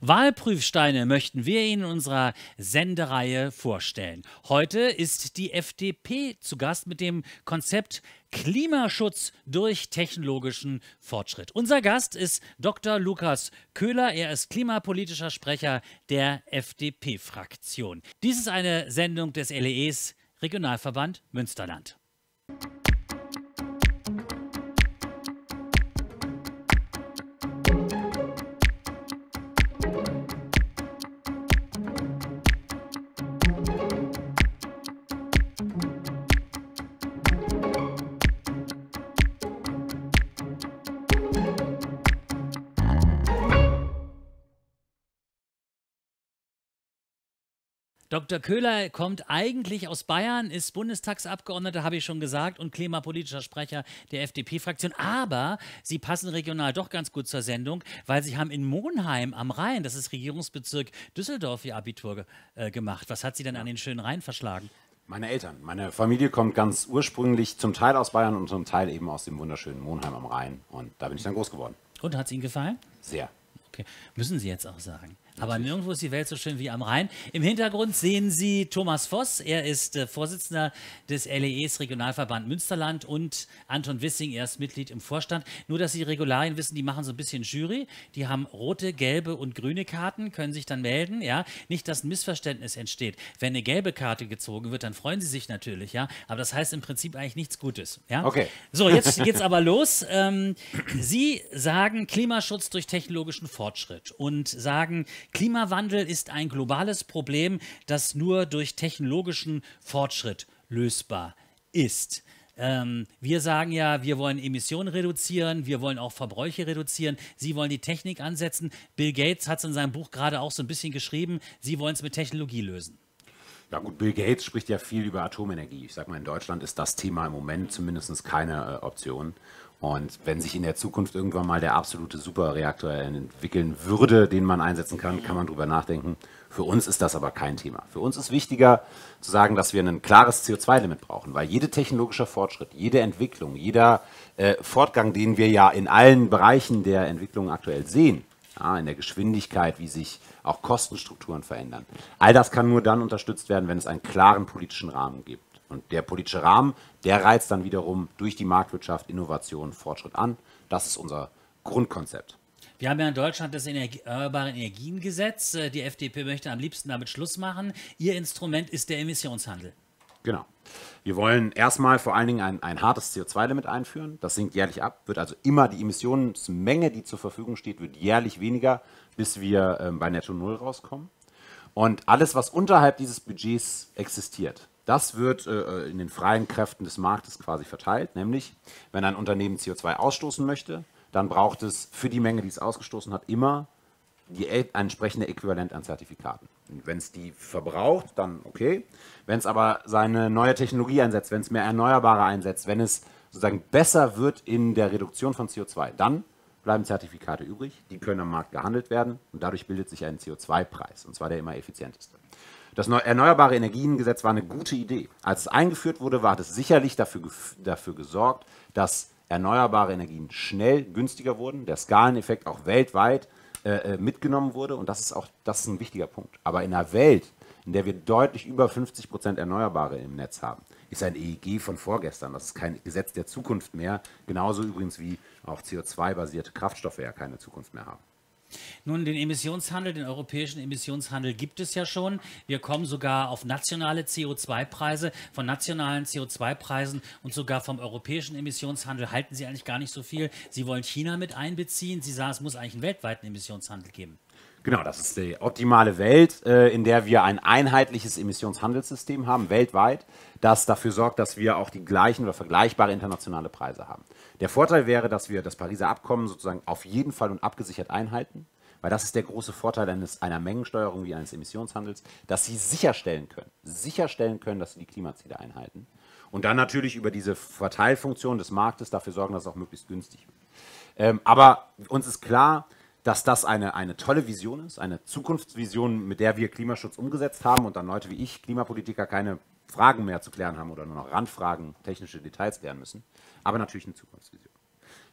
Wahlprüfsteine möchten wir Ihnen in unserer Sendereihe vorstellen. Heute ist die FDP zu Gast mit dem Konzept Klimaschutz durch technologischen Fortschritt. Unser Gast ist Dr. Lukas Köhler. Er ist klimapolitischer Sprecher der FDP-Fraktion. Dies ist eine Sendung des LEEs Regionalverband Münsterland. Dr. Köhler kommt eigentlich aus Bayern, ist Bundestagsabgeordneter, habe ich schon gesagt, und klimapolitischer Sprecher der FDP-Fraktion. Aber Sie passen regional doch ganz gut zur Sendung, weil Sie haben in Monheim am Rhein, das ist Regierungsbezirk Düsseldorf, Ihr Abitur äh, gemacht. Was hat Sie denn an den schönen Rhein verschlagen? Meine Eltern. Meine Familie kommt ganz ursprünglich zum Teil aus Bayern und zum Teil eben aus dem wunderschönen Monheim am Rhein. Und da bin ich dann groß geworden. Und hat es Ihnen gefallen? Sehr. Okay. Müssen Sie jetzt auch sagen. Aber nirgendwo ist die Welt so schön wie am Rhein. Im Hintergrund sehen Sie Thomas Voss. Er ist äh, Vorsitzender des LEEs Regionalverband Münsterland und Anton Wissing, er ist Mitglied im Vorstand. Nur, dass Sie Regularien wissen, die machen so ein bisschen Jury. Die haben rote, gelbe und grüne Karten, können sich dann melden. Ja? Nicht, dass ein Missverständnis entsteht. Wenn eine gelbe Karte gezogen wird, dann freuen Sie sich natürlich. Ja? Aber das heißt im Prinzip eigentlich nichts Gutes. Ja? Okay. So, jetzt geht's aber los. Ähm, Sie sagen Klimaschutz durch technologischen Fortschritt und sagen, Klimawandel ist ein globales Problem, das nur durch technologischen Fortschritt lösbar ist. Ähm, wir sagen ja, wir wollen Emissionen reduzieren, wir wollen auch Verbräuche reduzieren. Sie wollen die Technik ansetzen. Bill Gates hat es in seinem Buch gerade auch so ein bisschen geschrieben. Sie wollen es mit Technologie lösen. Ja gut, Bill Gates spricht ja viel über Atomenergie. Ich sage mal, in Deutschland ist das Thema im Moment zumindest keine äh, Option. Und wenn sich in der Zukunft irgendwann mal der absolute Superreaktor entwickeln würde, den man einsetzen kann, kann man drüber nachdenken. Für uns ist das aber kein Thema. Für uns ist wichtiger zu sagen, dass wir ein klares CO2-Limit brauchen, weil jede technologische Fortschritt, jede Entwicklung, jeder äh, Fortgang, den wir ja in allen Bereichen der Entwicklung aktuell sehen, ja, in der Geschwindigkeit, wie sich auch Kostenstrukturen verändern, all das kann nur dann unterstützt werden, wenn es einen klaren politischen Rahmen gibt. Und der politische Rahmen, der reizt dann wiederum durch die Marktwirtschaft Innovation, Fortschritt an. Das ist unser Grundkonzept. Wir haben ja in Deutschland das Erneuerbare Energiengesetz. Äh, die FDP möchte am liebsten damit Schluss machen. Ihr Instrument ist der Emissionshandel. Genau. Wir wollen erstmal vor allen Dingen ein, ein hartes CO2-Limit einführen. Das sinkt jährlich ab, wird also immer die Emissionsmenge, die zur Verfügung steht, wird jährlich weniger, bis wir ähm, bei Netto Null rauskommen. Und alles, was unterhalb dieses Budgets existiert, das wird äh, in den freien Kräften des Marktes quasi verteilt, nämlich wenn ein Unternehmen CO2 ausstoßen möchte, dann braucht es für die Menge, die es ausgestoßen hat, immer die entsprechende Äquivalent an Zertifikaten. Wenn es die verbraucht, dann okay. Wenn es aber seine neue Technologie einsetzt, wenn es mehr Erneuerbare einsetzt, wenn es sozusagen besser wird in der Reduktion von CO2, dann bleiben Zertifikate übrig. Die können am Markt gehandelt werden und dadurch bildet sich ein CO2-Preis, und zwar der immer effizienteste. Das Erneuerbare Energiengesetz war eine gute Idee. Als es eingeführt wurde, war es sicherlich dafür, dafür gesorgt, dass erneuerbare Energien schnell günstiger wurden, der Skaleneffekt auch weltweit äh, äh, mitgenommen wurde und das ist auch das ist ein wichtiger Punkt. Aber in einer Welt, in der wir deutlich über 50 Prozent Erneuerbare im Netz haben, ist ein EEG von vorgestern. Das ist kein Gesetz der Zukunft mehr. Genauso übrigens wie auch CO2-basierte Kraftstoffe ja keine Zukunft mehr haben. Nun, den Emissionshandel, den europäischen Emissionshandel gibt es ja schon. Wir kommen sogar auf nationale CO2-Preise. Von nationalen CO2-Preisen und sogar vom europäischen Emissionshandel halten Sie eigentlich gar nicht so viel. Sie wollen China mit einbeziehen. Sie sagen, es muss eigentlich einen weltweiten Emissionshandel geben. Genau, das ist die optimale Welt, äh, in der wir ein einheitliches Emissionshandelssystem haben, weltweit, das dafür sorgt, dass wir auch die gleichen oder vergleichbare internationale Preise haben. Der Vorteil wäre, dass wir das Pariser Abkommen sozusagen auf jeden Fall und abgesichert einhalten, weil das ist der große Vorteil eines, einer Mengensteuerung wie eines Emissionshandels, dass sie sicherstellen können, sicherstellen können, dass sie die Klimaziele einhalten. Und dann natürlich über diese Verteilfunktion des Marktes dafür sorgen, dass es auch möglichst günstig wird. Ähm, aber uns ist klar, dass das eine, eine tolle Vision ist, eine Zukunftsvision, mit der wir Klimaschutz umgesetzt haben und dann Leute wie ich, Klimapolitiker, keine Fragen mehr zu klären haben oder nur noch Randfragen, technische Details klären müssen, aber natürlich eine Zukunftsvision.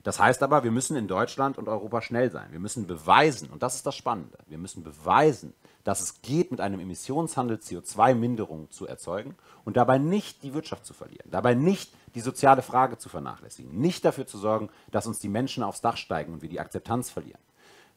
Das heißt aber, wir müssen in Deutschland und Europa schnell sein. Wir müssen beweisen, und das ist das Spannende, wir müssen beweisen, dass es geht, mit einem Emissionshandel CO2-Minderung zu erzeugen und dabei nicht die Wirtschaft zu verlieren, dabei nicht die soziale Frage zu vernachlässigen, nicht dafür zu sorgen, dass uns die Menschen aufs Dach steigen und wir die Akzeptanz verlieren.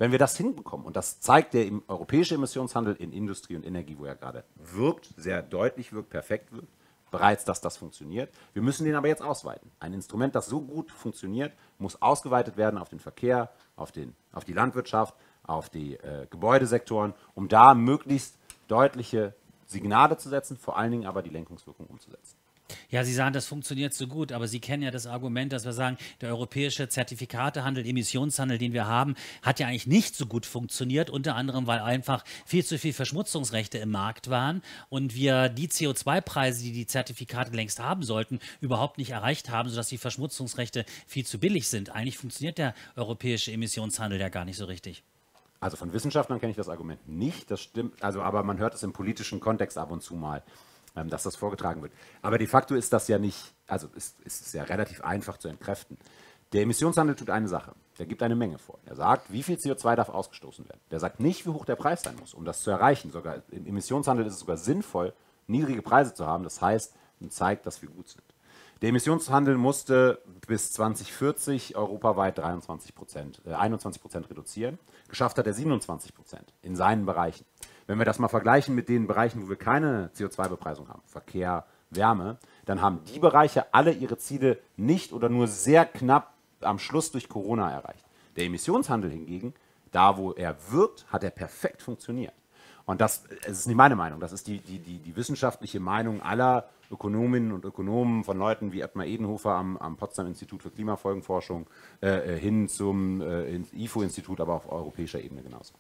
Wenn wir das hinbekommen, und das zeigt der europäische Emissionshandel in Industrie und Energie, wo er gerade wirkt, sehr deutlich wirkt, perfekt wirkt, bereits, dass das funktioniert. Wir müssen den aber jetzt ausweiten. Ein Instrument, das so gut funktioniert, muss ausgeweitet werden auf den Verkehr, auf, den, auf die Landwirtschaft, auf die äh, Gebäudesektoren, um da möglichst deutliche Signale zu setzen, vor allen Dingen aber die Lenkungswirkung umzusetzen. Ja, Sie sagen, das funktioniert so gut, aber Sie kennen ja das Argument, dass wir sagen, der europäische Zertifikatehandel, Emissionshandel, den wir haben, hat ja eigentlich nicht so gut funktioniert, unter anderem, weil einfach viel zu viel Verschmutzungsrechte im Markt waren und wir die CO2-Preise, die die Zertifikate längst haben sollten, überhaupt nicht erreicht haben, sodass die Verschmutzungsrechte viel zu billig sind. Eigentlich funktioniert der europäische Emissionshandel ja gar nicht so richtig. Also von Wissenschaftlern kenne ich das Argument nicht, das stimmt, also aber man hört es im politischen Kontext ab und zu mal. Ähm, dass das vorgetragen wird. Aber de facto ist das ja nicht, also ist, ist es ja relativ einfach zu entkräften. Der Emissionshandel tut eine Sache. Der gibt eine Menge vor. Er sagt, wie viel CO2 darf ausgestoßen werden. Der sagt nicht, wie hoch der Preis sein muss, um das zu erreichen. Sogar im Emissionshandel ist es sogar sinnvoll, niedrige Preise zu haben. Das heißt, man zeigt, dass wir gut sind. Der Emissionshandel musste bis 2040 europaweit 23 Prozent, äh, 21 Prozent reduzieren. Geschafft hat er 27 Prozent in seinen Bereichen. Wenn wir das mal vergleichen mit den Bereichen, wo wir keine CO2-Bepreisung haben, Verkehr, Wärme, dann haben die Bereiche alle ihre Ziele nicht oder nur sehr knapp am Schluss durch Corona erreicht. Der Emissionshandel hingegen, da wo er wirkt, hat er perfekt funktioniert. Und das, das ist nicht meine Meinung, das ist die, die, die, die wissenschaftliche Meinung aller Ökonominnen und Ökonomen, von Leuten wie Edmar Edenhofer am, am Potsdam Institut für Klimafolgenforschung äh, äh hin zum äh, IFO-Institut, aber auf europäischer Ebene genauso.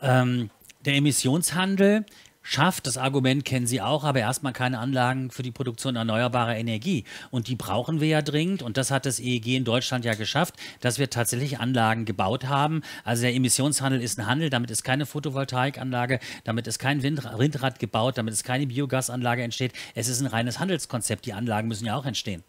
Ähm, der Emissionshandel schafft, das Argument kennen Sie auch, aber erstmal keine Anlagen für die Produktion erneuerbarer Energie. Und die brauchen wir ja dringend. Und das hat das EEG in Deutschland ja geschafft, dass wir tatsächlich Anlagen gebaut haben. Also der Emissionshandel ist ein Handel, damit ist keine Photovoltaikanlage, damit ist kein Windrad gebaut, damit ist keine Biogasanlage entsteht. Es ist ein reines Handelskonzept. Die Anlagen müssen ja auch entstehen.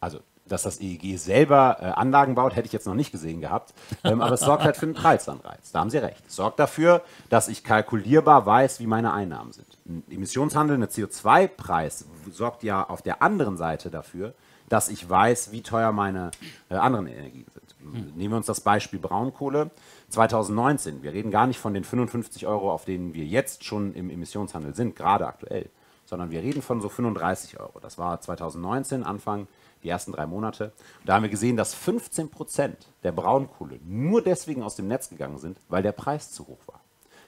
Also dass das EEG selber äh, Anlagen baut, hätte ich jetzt noch nicht gesehen gehabt. Ähm, aber es sorgt halt für einen Preisanreiz. Da haben Sie recht. Es sorgt dafür, dass ich kalkulierbar weiß, wie meine Einnahmen sind. Ein Emissionshandel, ein CO2-Preis sorgt ja auf der anderen Seite dafür, dass ich weiß, wie teuer meine äh, anderen Energien sind. Hm. Nehmen wir uns das Beispiel Braunkohle. 2019, wir reden gar nicht von den 55 Euro, auf denen wir jetzt schon im Emissionshandel sind, gerade aktuell, sondern wir reden von so 35 Euro. Das war 2019, Anfang die ersten drei Monate. Und da haben wir gesehen, dass 15 Prozent der Braunkohle nur deswegen aus dem Netz gegangen sind, weil der Preis zu hoch war.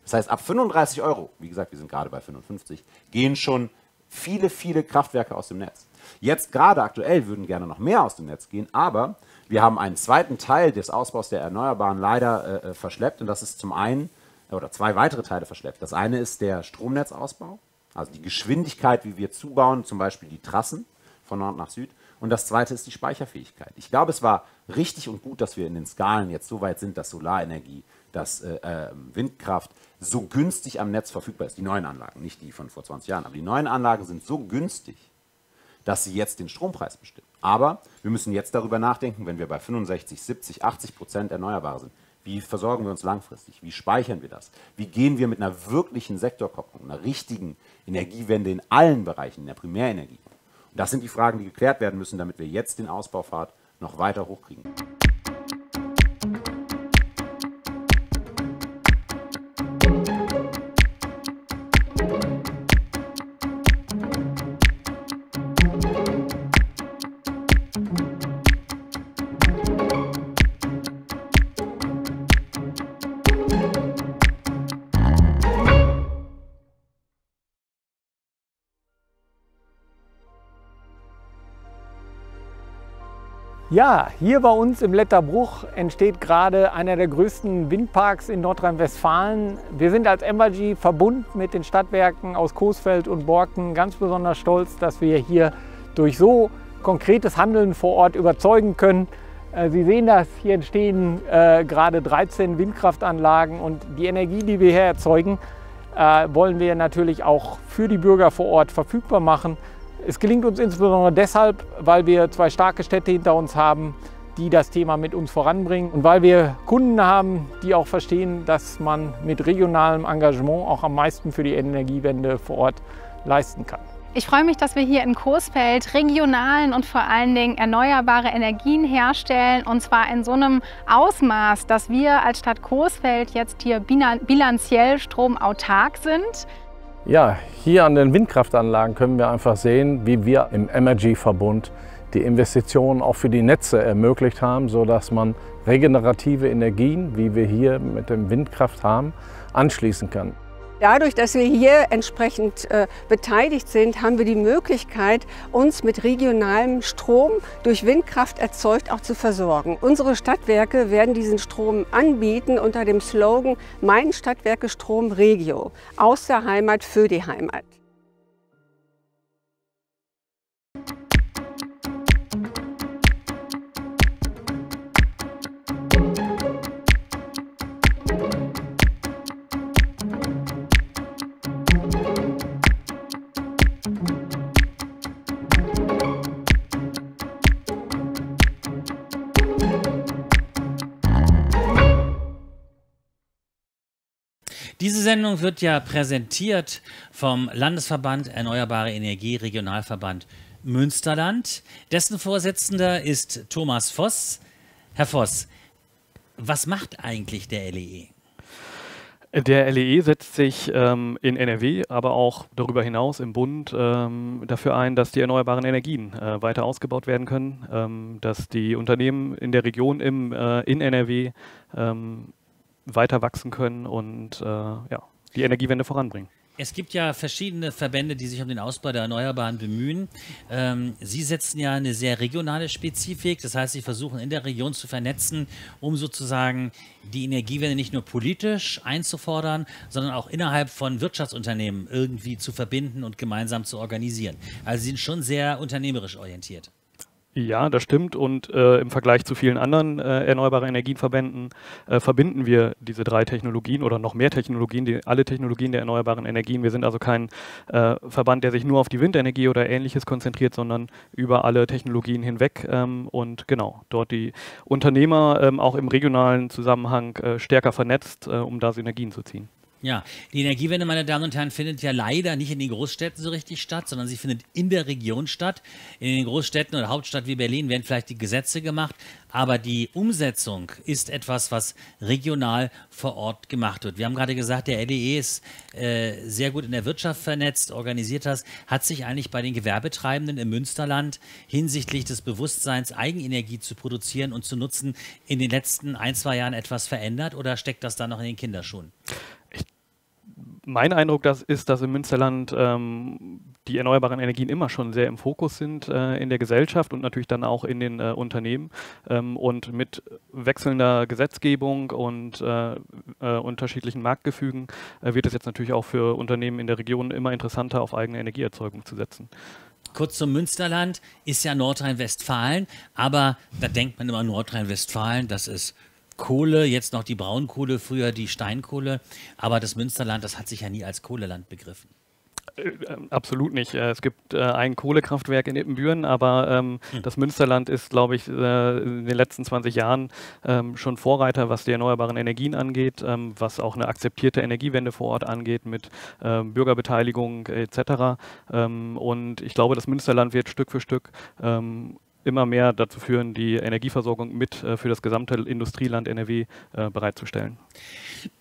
Das heißt, ab 35 Euro, wie gesagt, wir sind gerade bei 55, gehen schon viele, viele Kraftwerke aus dem Netz. Jetzt gerade aktuell würden gerne noch mehr aus dem Netz gehen, aber wir haben einen zweiten Teil des Ausbaus der Erneuerbaren leider äh, äh verschleppt und das ist zum einen, oder zwei weitere Teile verschleppt. Das eine ist der Stromnetzausbau, also die Geschwindigkeit, wie wir zubauen, zum Beispiel die Trassen von Nord nach Süd. Und das zweite ist die Speicherfähigkeit. Ich glaube, es war richtig und gut, dass wir in den Skalen jetzt so weit sind, dass Solarenergie, dass äh, ähm, Windkraft so günstig am Netz verfügbar ist. Die neuen Anlagen, nicht die von vor 20 Jahren, aber die neuen Anlagen sind so günstig, dass sie jetzt den Strompreis bestimmen. Aber wir müssen jetzt darüber nachdenken, wenn wir bei 65, 70, 80 Prozent erneuerbar sind, wie versorgen wir uns langfristig? Wie speichern wir das? Wie gehen wir mit einer wirklichen Sektorkopplung, einer richtigen Energiewende in allen Bereichen, in der Primärenergie? Das sind die Fragen, die geklärt werden müssen, damit wir jetzt den Ausbaufahrt noch weiter hochkriegen. Ja, hier bei uns im Letterbruch entsteht gerade einer der größten Windparks in Nordrhein-Westfalen. Wir sind als Embergy Verbund mit den Stadtwerken aus Coesfeld und Borken ganz besonders stolz, dass wir hier durch so konkretes Handeln vor Ort überzeugen können. Äh, Sie sehen das, hier entstehen äh, gerade 13 Windkraftanlagen und die Energie, die wir hier erzeugen, äh, wollen wir natürlich auch für die Bürger vor Ort verfügbar machen. Es gelingt uns insbesondere deshalb, weil wir zwei starke Städte hinter uns haben, die das Thema mit uns voranbringen und weil wir Kunden haben, die auch verstehen, dass man mit regionalem Engagement auch am meisten für die Energiewende vor Ort leisten kann. Ich freue mich, dass wir hier in Coesfeld regionalen und vor allen Dingen erneuerbare Energien herstellen und zwar in so einem Ausmaß, dass wir als Stadt Coesfeld jetzt hier bilanziell stromautark sind. Ja, hier an den Windkraftanlagen können wir einfach sehen, wie wir im Energy-Verbund die Investitionen auch für die Netze ermöglicht haben, sodass man regenerative Energien, wie wir hier mit dem Windkraft haben, anschließen kann. Dadurch, dass wir hier entsprechend äh, beteiligt sind, haben wir die Möglichkeit, uns mit regionalem Strom durch Windkraft erzeugt auch zu versorgen. Unsere Stadtwerke werden diesen Strom anbieten unter dem Slogan Mein Stadtwerke Strom Regio, aus der Heimat für die Heimat. Diese Sendung wird ja präsentiert vom Landesverband Erneuerbare Energie Regionalverband Münsterland. Dessen Vorsitzender ist Thomas Voss. Herr Voss, was macht eigentlich der LEE? E? Der LEE e setzt sich ähm, in NRW, aber auch darüber hinaus im Bund ähm, dafür ein, dass die erneuerbaren Energien äh, weiter ausgebaut werden können, ähm, dass die Unternehmen in der Region im, äh, in NRW ähm, weiter wachsen können und äh, ja, die Energiewende voranbringen. Es gibt ja verschiedene Verbände, die sich um den Ausbau der Erneuerbaren bemühen. Ähm, Sie setzen ja eine sehr regionale Spezifik, das heißt, Sie versuchen in der Region zu vernetzen, um sozusagen die Energiewende nicht nur politisch einzufordern, sondern auch innerhalb von Wirtschaftsunternehmen irgendwie zu verbinden und gemeinsam zu organisieren. Also Sie sind schon sehr unternehmerisch orientiert. Ja, das stimmt. Und äh, im Vergleich zu vielen anderen äh, erneuerbaren Energienverbänden äh, verbinden wir diese drei Technologien oder noch mehr Technologien, die, alle Technologien der erneuerbaren Energien. Wir sind also kein äh, Verband, der sich nur auf die Windenergie oder ähnliches konzentriert, sondern über alle Technologien hinweg ähm, und genau dort die Unternehmer ähm, auch im regionalen Zusammenhang äh, stärker vernetzt, äh, um da Synergien zu ziehen. Ja, die Energiewende, meine Damen und Herren, findet ja leider nicht in den Großstädten so richtig statt, sondern sie findet in der Region statt. In den Großstädten oder Hauptstadt wie Berlin werden vielleicht die Gesetze gemacht, aber die Umsetzung ist etwas, was regional vor Ort gemacht wird. Wir haben gerade gesagt, der LDE ist äh, sehr gut in der Wirtschaft vernetzt, organisiert das. Hat sich eigentlich bei den Gewerbetreibenden im Münsterland hinsichtlich des Bewusstseins, Eigenenergie zu produzieren und zu nutzen, in den letzten ein, zwei Jahren etwas verändert oder steckt das da noch in den Kinderschuhen? Mein Eindruck das ist, dass im Münsterland ähm, die erneuerbaren Energien immer schon sehr im Fokus sind äh, in der Gesellschaft und natürlich dann auch in den äh, Unternehmen. Ähm, und mit wechselnder Gesetzgebung und äh, äh unterschiedlichen Marktgefügen äh, wird es jetzt natürlich auch für Unternehmen in der Region immer interessanter, auf eigene Energieerzeugung zu setzen. Kurz zum Münsterland ist ja Nordrhein-Westfalen, aber da denkt man immer Nordrhein-Westfalen, das ist Kohle, jetzt noch die Braunkohle, früher die Steinkohle. Aber das Münsterland, das hat sich ja nie als Kohleland begriffen. Äh, absolut nicht. Äh, es gibt äh, ein Kohlekraftwerk in Ippenbüren, aber ähm, hm. das Münsterland ist, glaube ich, in den letzten 20 Jahren ähm, schon Vorreiter, was die erneuerbaren Energien angeht, ähm, was auch eine akzeptierte Energiewende vor Ort angeht mit ähm, Bürgerbeteiligung etc. Ähm, und ich glaube, das Münsterland wird Stück für Stück ähm, immer mehr dazu führen, die Energieversorgung mit äh, für das gesamte Industrieland NRW äh, bereitzustellen.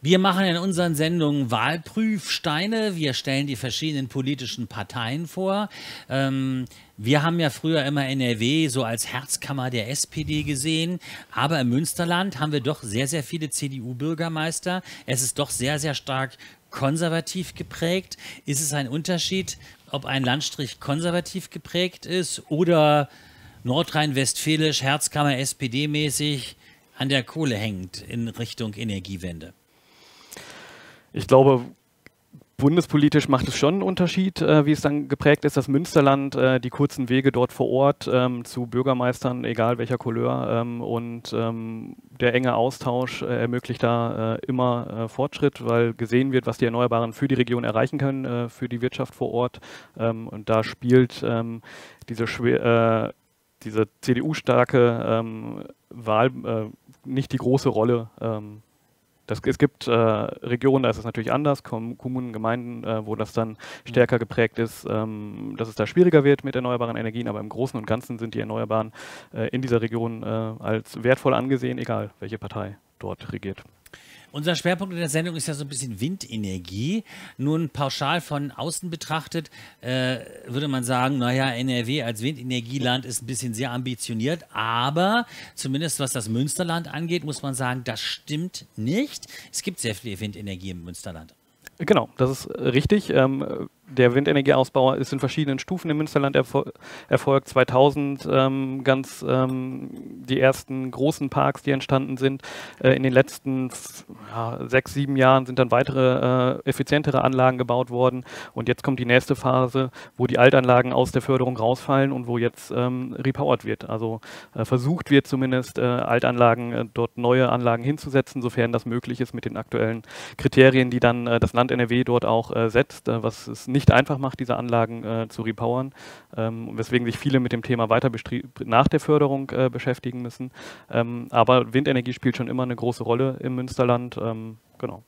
Wir machen in unseren Sendungen Wahlprüfsteine. Wir stellen die verschiedenen politischen Parteien vor. Ähm, wir haben ja früher immer NRW so als Herzkammer der SPD gesehen, aber im Münsterland haben wir doch sehr, sehr viele CDU-Bürgermeister. Es ist doch sehr, sehr stark konservativ geprägt. Ist es ein Unterschied, ob ein Landstrich konservativ geprägt ist oder nordrhein-westfälisch, Herzkammer SPD-mäßig an der Kohle hängt in Richtung Energiewende? Ich glaube, bundespolitisch macht es schon einen Unterschied, äh, wie es dann geprägt ist, das Münsterland, äh, die kurzen Wege dort vor Ort ähm, zu Bürgermeistern, egal welcher Couleur, ähm, und ähm, der enge Austausch äh, ermöglicht da äh, immer äh, Fortschritt, weil gesehen wird, was die Erneuerbaren für die Region erreichen können, äh, für die Wirtschaft vor Ort. Ähm, und da spielt ähm, diese schwer diese CDU-starke ähm, Wahl äh, nicht die große Rolle. Ähm, das, es gibt äh, Regionen, da ist es natürlich anders, Kom Kommunen, Gemeinden, äh, wo das dann stärker geprägt ist, ähm, dass es da schwieriger wird mit erneuerbaren Energien, aber im Großen und Ganzen sind die Erneuerbaren äh, in dieser Region äh, als wertvoll angesehen, egal welche Partei dort regiert. Unser Schwerpunkt in der Sendung ist ja so ein bisschen Windenergie. Nun pauschal von außen betrachtet äh, würde man sagen, naja, NRW als Windenergieland ist ein bisschen sehr ambitioniert, aber zumindest was das Münsterland angeht, muss man sagen, das stimmt nicht. Es gibt sehr viel Windenergie im Münsterland. Genau, das ist richtig. Ähm, der Windenergieausbau ist in verschiedenen Stufen im Münsterland erfol erfolgt. 2000 ähm, ganz ähm, die ersten großen Parks, die entstanden sind. Äh, in den letzten ja, sechs, sieben Jahren sind dann weitere äh, effizientere Anlagen gebaut worden. Und jetzt kommt die nächste Phase, wo die Altanlagen aus der Förderung rausfallen und wo jetzt ähm, repowered wird. Also äh, versucht wird zumindest äh, Altanlagen, äh, dort neue Anlagen hinzusetzen, sofern das möglich ist mit den aktuellen Kriterien, die dann äh, das Land NRW dort auch setzt, was es nicht einfach macht, diese Anlagen äh, zu repowern, ähm, weswegen sich viele mit dem Thema weiter nach der Förderung äh, beschäftigen müssen. Ähm, aber Windenergie spielt schon immer eine große Rolle im Münsterland. Ähm, genau.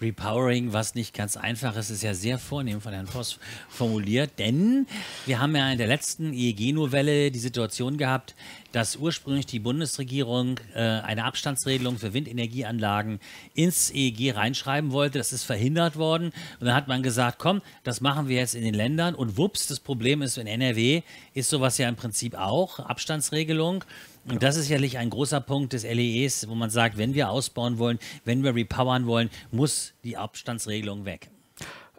Repowering, was nicht ganz einfach ist, ist ja sehr vornehm von Herrn Voss formuliert, denn wir haben ja in der letzten EEG-Novelle die Situation gehabt, dass ursprünglich die Bundesregierung äh, eine Abstandsregelung für Windenergieanlagen ins EEG reinschreiben wollte. Das ist verhindert worden. Und dann hat man gesagt, komm, das machen wir jetzt in den Ländern. Und wups, das Problem ist, in NRW ist sowas ja im Prinzip auch, Abstandsregelung. Und das ist sicherlich ein großer Punkt des LEEs, wo man sagt, wenn wir ausbauen wollen, wenn wir repowern wollen, muss die Abstandsregelung weg.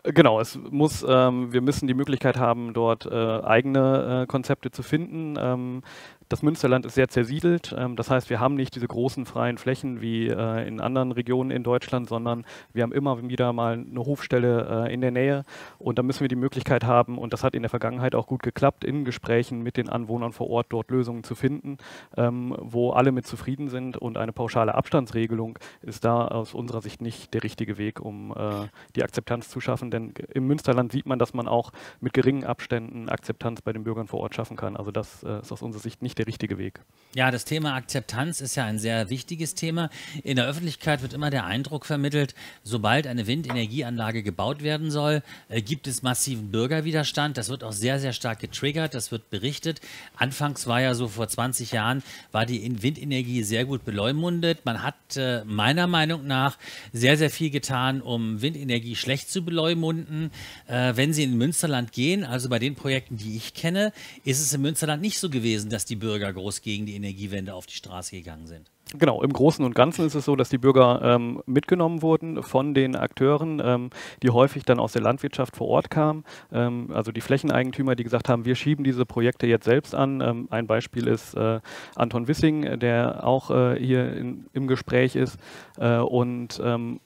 Genau, es muss, ähm, wir müssen die Möglichkeit haben, dort äh, eigene äh, Konzepte zu finden. Ähm, das Münsterland ist sehr zersiedelt. Ähm, das heißt, wir haben nicht diese großen freien Flächen wie äh, in anderen Regionen in Deutschland, sondern wir haben immer wieder mal eine Hofstelle äh, in der Nähe. Und da müssen wir die Möglichkeit haben, und das hat in der Vergangenheit auch gut geklappt, in Gesprächen mit den Anwohnern vor Ort dort Lösungen zu finden, ähm, wo alle mit zufrieden sind. Und eine pauschale Abstandsregelung ist da aus unserer Sicht nicht der richtige Weg, um äh, die Akzeptanz zu schaffen. Denn im Münsterland sieht man, dass man auch mit geringen Abständen Akzeptanz bei den Bürgern vor Ort schaffen kann. Also das ist aus unserer Sicht nicht der richtige Weg. Ja, das Thema Akzeptanz ist ja ein sehr wichtiges Thema. In der Öffentlichkeit wird immer der Eindruck vermittelt, sobald eine Windenergieanlage gebaut werden soll, äh, gibt es massiven Bürgerwiderstand. Das wird auch sehr, sehr stark getriggert, das wird berichtet. Anfangs war ja so vor 20 Jahren, war die Windenergie sehr gut beleumundet. Man hat äh, meiner Meinung nach sehr, sehr viel getan, um Windenergie schlecht zu beleumunden. Äh, wenn Sie in Münsterland gehen, also bei den Projekten, die ich kenne, ist es im Münsterland nicht so gewesen, dass die Bürger groß gegen die Energiewende auf die Straße gegangen sind. Genau, im Großen und Ganzen ist es so, dass die Bürger ähm, mitgenommen wurden von den Akteuren, ähm, die häufig dann aus der Landwirtschaft vor Ort kamen. Ähm, also die Flächeneigentümer, die gesagt haben, wir schieben diese Projekte jetzt selbst an. Ähm, ein Beispiel ist äh, Anton Wissing, der auch äh, hier in, im Gespräch ist. Äh, und ähm,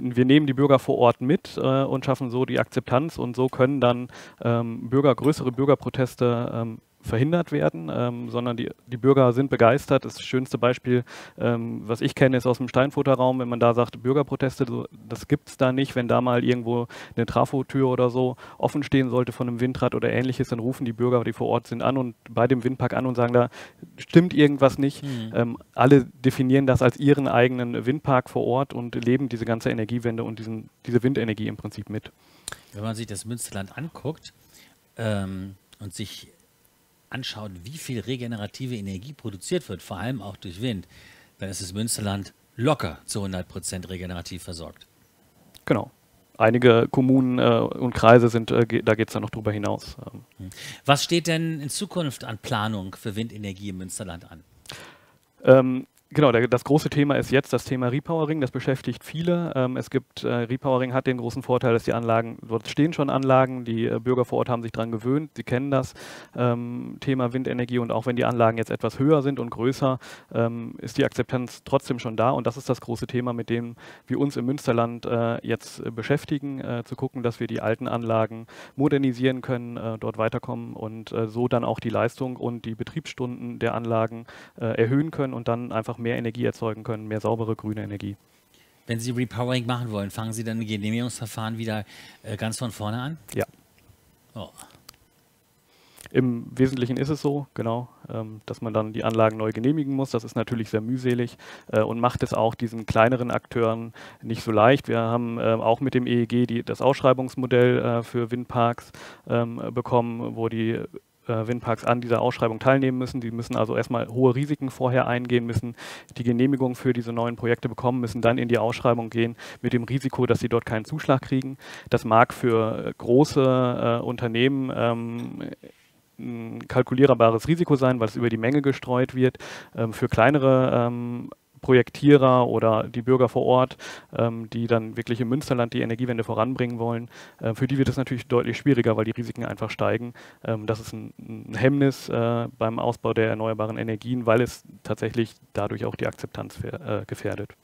wir nehmen die Bürger vor Ort mit äh, und schaffen so die Akzeptanz und so können dann ähm, Bürger, größere Bürgerproteste verhindert werden, ähm, sondern die, die Bürger sind begeistert. Das schönste Beispiel, ähm, was ich kenne, ist aus dem Steinfurter Raum, wenn man da sagt, Bürgerproteste, so, das gibt es da nicht. Wenn da mal irgendwo eine Trafotür oder so offen stehen sollte von einem Windrad oder ähnliches, dann rufen die Bürger, die vor Ort sind, an und bei dem Windpark an und sagen, da stimmt irgendwas nicht. Mhm. Ähm, alle definieren das als ihren eigenen Windpark vor Ort und leben diese ganze Energiewende und diesen, diese Windenergie im Prinzip mit. Wenn man sich das Münsterland anguckt ähm, und sich anschaut, wie viel regenerative Energie produziert wird, vor allem auch durch Wind, dann ist das Münsterland locker zu 100 Prozent regenerativ versorgt. Genau. Einige Kommunen äh, und Kreise sind, äh, da geht es dann noch drüber hinaus. Ähm. Was steht denn in Zukunft an Planung für Windenergie im Münsterland an? Ähm, Genau, das große Thema ist jetzt das Thema Repowering. Das beschäftigt viele. Ähm, es gibt, äh, Repowering hat den großen Vorteil, dass die Anlagen, dort stehen schon Anlagen, die äh, Bürger vor Ort haben sich daran gewöhnt, sie kennen das ähm, Thema Windenergie und auch wenn die Anlagen jetzt etwas höher sind und größer, ähm, ist die Akzeptanz trotzdem schon da und das ist das große Thema, mit dem wir uns im Münsterland äh, jetzt beschäftigen, zu gucken, dass wir die alten Anlagen modernisieren können, dort weiterkommen und so dann auch die Leistung und die Betriebsstunden der Anlagen erhöhen können und dann einfach mehr Energie erzeugen können, mehr saubere grüne Energie. Wenn Sie Repowering machen wollen, fangen Sie dann ein Genehmigungsverfahren wieder äh, ganz von vorne an? Ja. Oh. Im Wesentlichen ist es so, genau, ähm, dass man dann die Anlagen neu genehmigen muss. Das ist natürlich sehr mühselig äh, und macht es auch diesen kleineren Akteuren nicht so leicht. Wir haben äh, auch mit dem EEG die, das Ausschreibungsmodell äh, für Windparks ähm, bekommen, wo die äh, Windparks an dieser Ausschreibung teilnehmen müssen. Die müssen also erstmal hohe Risiken vorher eingehen, müssen die Genehmigung für diese neuen Projekte bekommen, müssen dann in die Ausschreibung gehen mit dem Risiko, dass sie dort keinen Zuschlag kriegen. Das mag für äh, große äh, Unternehmen ähm, ein kalkulierbares Risiko sein, weil es über die Menge gestreut wird. Ähm, für kleinere ähm, Projektierer oder die Bürger vor Ort, ähm, die dann wirklich im Münsterland die Energiewende voranbringen wollen, äh, für die wird es natürlich deutlich schwieriger, weil die Risiken einfach steigen. Ähm, das ist ein, ein Hemmnis äh, beim Ausbau der erneuerbaren Energien, weil es tatsächlich dadurch auch die Akzeptanz äh, gefährdet.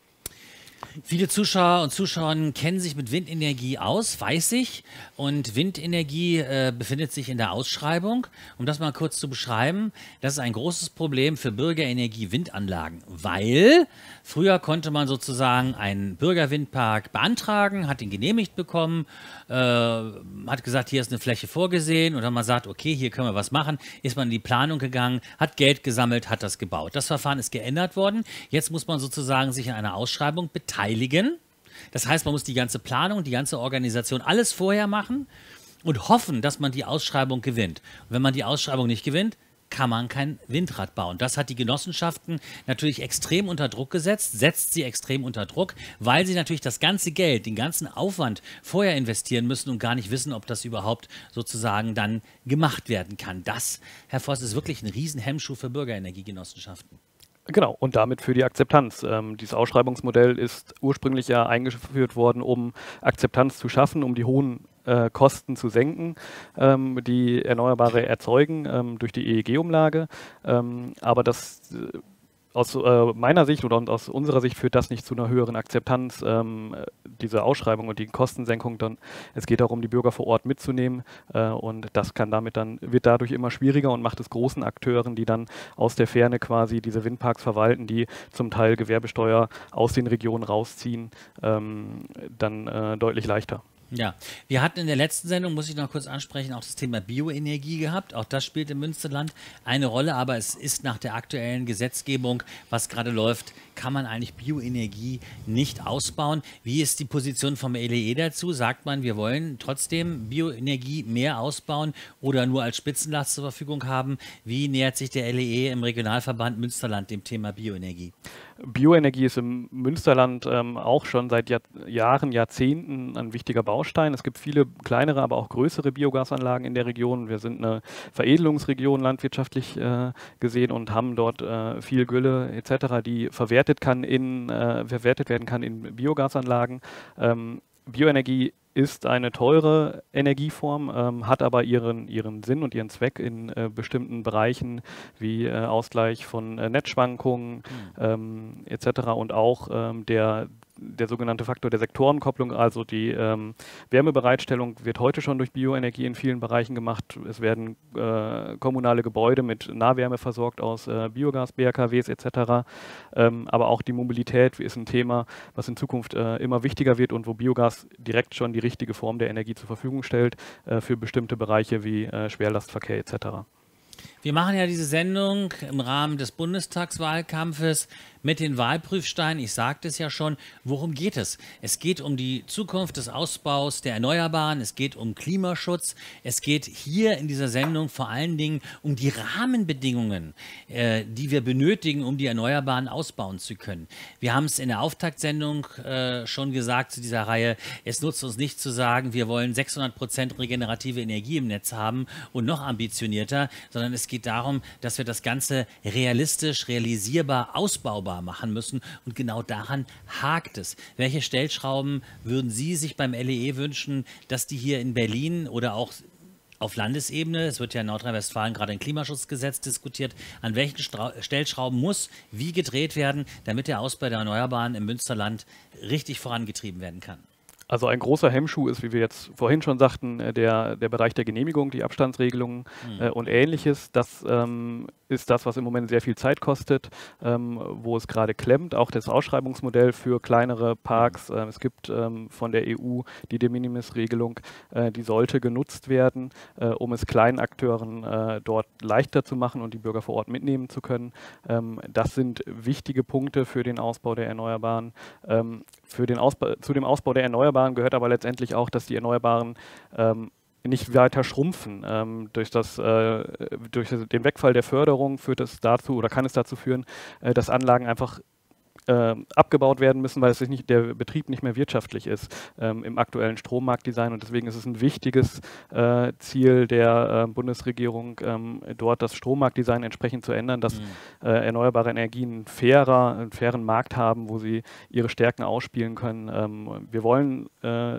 Viele Zuschauer und Zuschauerinnen kennen sich mit Windenergie aus, weiß ich. Und Windenergie äh, befindet sich in der Ausschreibung. Um das mal kurz zu beschreiben, das ist ein großes Problem für Bürgerenergie-Windanlagen, weil früher konnte man sozusagen einen Bürgerwindpark beantragen, hat ihn genehmigt bekommen, äh, hat gesagt, hier ist eine Fläche vorgesehen und dann man sagt, okay, hier können wir was machen, ist man in die Planung gegangen, hat Geld gesammelt, hat das gebaut. Das Verfahren ist geändert worden. Jetzt muss man sozusagen sich in einer Ausschreibung beteiligen beteiligen. Das heißt, man muss die ganze Planung, die ganze Organisation, alles vorher machen und hoffen, dass man die Ausschreibung gewinnt. Und wenn man die Ausschreibung nicht gewinnt, kann man kein Windrad bauen. Das hat die Genossenschaften natürlich extrem unter Druck gesetzt, setzt sie extrem unter Druck, weil sie natürlich das ganze Geld, den ganzen Aufwand vorher investieren müssen und gar nicht wissen, ob das überhaupt sozusagen dann gemacht werden kann. Das, Herr Voss, ist wirklich ein Riesenhemmschuh für Bürgerenergiegenossenschaften. Genau, und damit für die Akzeptanz. Ähm, dieses Ausschreibungsmodell ist ursprünglich ja eingeführt worden, um Akzeptanz zu schaffen, um die hohen äh, Kosten zu senken, ähm, die Erneuerbare erzeugen ähm, durch die EEG-Umlage. Ähm, aber das äh, aus äh, meiner Sicht oder aus unserer Sicht führt das nicht zu einer höheren Akzeptanz ähm, dieser Ausschreibung und die Kostensenkung. Dann es geht darum, die Bürger vor Ort mitzunehmen äh, und das kann damit dann wird dadurch immer schwieriger und macht es großen Akteuren, die dann aus der Ferne quasi diese Windparks verwalten, die zum Teil Gewerbesteuer aus den Regionen rausziehen, ähm, dann äh, deutlich leichter. Ja, wir hatten in der letzten Sendung, muss ich noch kurz ansprechen, auch das Thema Bioenergie gehabt. Auch das spielt im Münsterland eine Rolle, aber es ist nach der aktuellen Gesetzgebung, was gerade läuft, kann man eigentlich Bioenergie nicht ausbauen. Wie ist die Position vom LEE dazu? Sagt man, wir wollen trotzdem Bioenergie mehr ausbauen oder nur als Spitzenlast zur Verfügung haben? Wie nähert sich der LEE im Regionalverband Münsterland dem Thema Bioenergie? Bioenergie ist im Münsterland ähm, auch schon seit Jahr Jahren, Jahrzehnten ein wichtiger Baustein. Es gibt viele kleinere, aber auch größere Biogasanlagen in der Region. Wir sind eine Veredelungsregion landwirtschaftlich äh, gesehen und haben dort äh, viel Gülle etc., die verwertet, kann in, äh, verwertet werden kann in Biogasanlagen. Ähm, Bioenergie ist eine teure Energieform, ähm, hat aber ihren, ihren Sinn und ihren Zweck in äh, bestimmten Bereichen wie äh, Ausgleich von äh, Netzschwankungen mhm. ähm, etc. und auch ähm, der, der sogenannte Faktor der Sektorenkopplung, also die ähm, Wärmebereitstellung, wird heute schon durch Bioenergie in vielen Bereichen gemacht. Es werden äh, kommunale Gebäude mit Nahwärme versorgt aus äh, Biogas, BRKWs etc. Ähm, aber auch die Mobilität ist ein Thema, was in Zukunft äh, immer wichtiger wird und wo Biogas direkt schon die richtige Form der Energie zur Verfügung stellt äh, für bestimmte Bereiche wie äh, Schwerlastverkehr etc. Wir machen ja diese Sendung im Rahmen des Bundestagswahlkampfes mit den Wahlprüfsteinen. Ich sagte es ja schon, worum geht es? Es geht um die Zukunft des Ausbaus der Erneuerbaren, es geht um Klimaschutz, es geht hier in dieser Sendung vor allen Dingen um die Rahmenbedingungen, äh, die wir benötigen, um die Erneuerbaren ausbauen zu können. Wir haben es in der Auftaktsendung äh, schon gesagt zu dieser Reihe, es nutzt uns nicht zu sagen, wir wollen 600 Prozent regenerative Energie im Netz haben und noch ambitionierter, sondern es geht darum, dass wir das Ganze realistisch, realisierbar, ausbaubar bezahlbar machen müssen. Und genau daran hakt es. Welche Stellschrauben würden Sie sich beim LEE wünschen, dass die hier in Berlin oder auch auf Landesebene, es wird ja in Nordrhein-Westfalen gerade ein Klimaschutzgesetz diskutiert, an welchen Stra Stellschrauben muss wie gedreht werden, damit der Ausbau der Erneuerbaren im Münsterland richtig vorangetrieben werden kann? Also ein großer Hemmschuh ist, wie wir jetzt vorhin schon sagten, äh, der, der Bereich der Genehmigung, die Abstandsregelungen mhm. äh, und ähnliches. Das ähm, ist das, was im Moment sehr viel Zeit kostet, ähm, wo es gerade klemmt. Auch das Ausschreibungsmodell für kleinere Parks. Äh, es gibt ähm, von der EU die De Minimis-Regelung, äh, die sollte genutzt werden, äh, um es kleinen Akteuren äh, dort leichter zu machen und die Bürger vor Ort mitnehmen zu können. Ähm, das sind wichtige Punkte für den Ausbau der Erneuerbaren. Ähm, für den Ausbau, zu dem Ausbau der Erneuerbaren gehört aber letztendlich auch, dass die Erneuerbaren ähm, nicht weiter schrumpfen. Ähm, durch, das, äh, durch den Wegfall der Förderung führt es dazu oder kann es dazu führen, äh, dass Anlagen einfach äh, abgebaut werden müssen, weil es nicht, der Betrieb nicht mehr wirtschaftlich ist ähm, im aktuellen Strommarktdesign. Und deswegen ist es ein wichtiges äh, Ziel der äh, Bundesregierung, ähm, dort das Strommarktdesign entsprechend zu ändern, dass mhm. Äh, erneuerbare Energien fairer, einen fairen Markt haben, wo sie ihre Stärken ausspielen können. Ähm, wir wollen äh,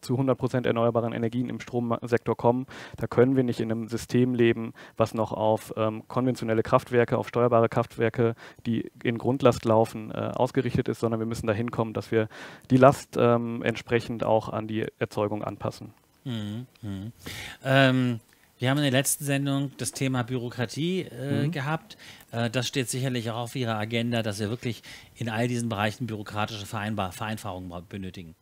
zu 100% erneuerbaren Energien im Stromsektor kommen. Da können wir nicht in einem System leben, was noch auf ähm, konventionelle Kraftwerke, auf steuerbare Kraftwerke, die in Grundlast laufen, äh, ausgerichtet ist, sondern wir müssen dahin kommen, dass wir die Last ähm, entsprechend auch an die Erzeugung anpassen. Mhm. Mhm. Ähm, wir haben in der letzten Sendung das Thema Bürokratie äh, mhm. gehabt. Äh, das steht sicherlich auch auf Ihrer Agenda, dass wir wirklich in all diesen Bereichen bürokratische Vereinbar Vereinfachungen benötigen.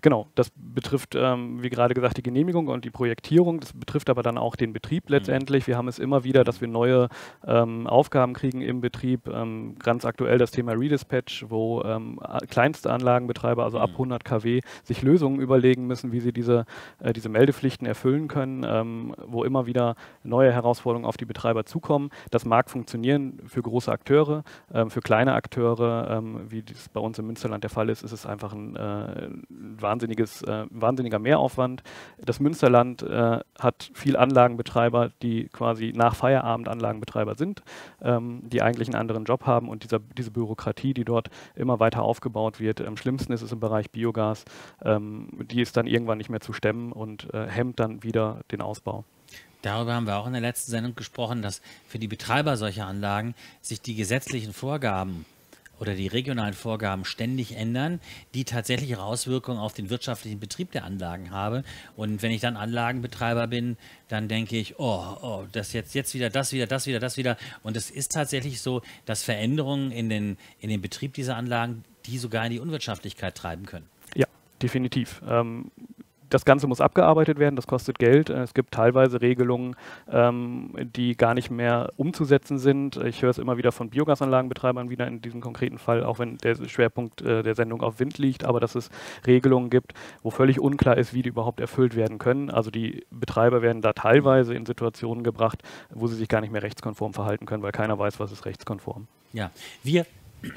Genau, das betrifft, ähm, wie gerade gesagt, die Genehmigung und die Projektierung. Das betrifft aber dann auch den Betrieb mhm. letztendlich. Wir haben es immer wieder, dass wir neue ähm, Aufgaben kriegen im Betrieb. Ähm, ganz aktuell das Thema Redispatch, wo ähm, kleinste Anlagenbetreiber, also ab 100 mhm. kW, sich Lösungen überlegen müssen, wie sie diese, äh, diese Meldepflichten erfüllen können, ähm, wo immer wieder neue Herausforderungen auf die Betreiber zukommen. Das mag funktionieren für große Akteure, ähm, für kleine Akteure, wie das bei uns im Münsterland der Fall ist, ist es einfach ein äh, wahnsinniges, äh, wahnsinniger Mehraufwand. Das Münsterland äh, hat viel Anlagenbetreiber, die quasi nach Feierabend Anlagenbetreiber sind, ähm, die eigentlich einen anderen Job haben und dieser, diese Bürokratie, die dort immer weiter aufgebaut wird, am schlimmsten ist es im Bereich Biogas, ähm, die ist dann irgendwann nicht mehr zu stemmen und äh, hemmt dann wieder den Ausbau. Darüber haben wir auch in der letzten Sendung gesprochen, dass für die Betreiber solcher Anlagen sich die gesetzlichen Vorgaben oder die regionalen Vorgaben ständig ändern, die tatsächlich ihre Auswirkungen auf den wirtschaftlichen Betrieb der Anlagen haben. Und wenn ich dann Anlagenbetreiber bin, dann denke ich, oh, oh, das jetzt, jetzt wieder, das wieder, das wieder, das wieder. Und es ist tatsächlich so, dass Veränderungen in den, in den Betrieb dieser Anlagen die sogar in die Unwirtschaftlichkeit treiben können. Ja, definitiv. Ähm, das Ganze muss abgearbeitet werden, das kostet Geld. Es gibt teilweise Regelungen, ähm, die gar nicht mehr umzusetzen sind. Ich höre es immer wieder von Biogasanlagenbetreibern wieder in diesem konkreten Fall, auch wenn der Schwerpunkt äh, der Sendung auf Wind liegt, aber dass es Regelungen gibt, wo völlig unklar ist, wie die überhaupt erfüllt werden können. Also die Betreiber werden da teilweise in Situationen gebracht, wo sie sich gar nicht mehr rechtskonform verhalten können, weil keiner weiß, was ist rechtskonform. Ja, wir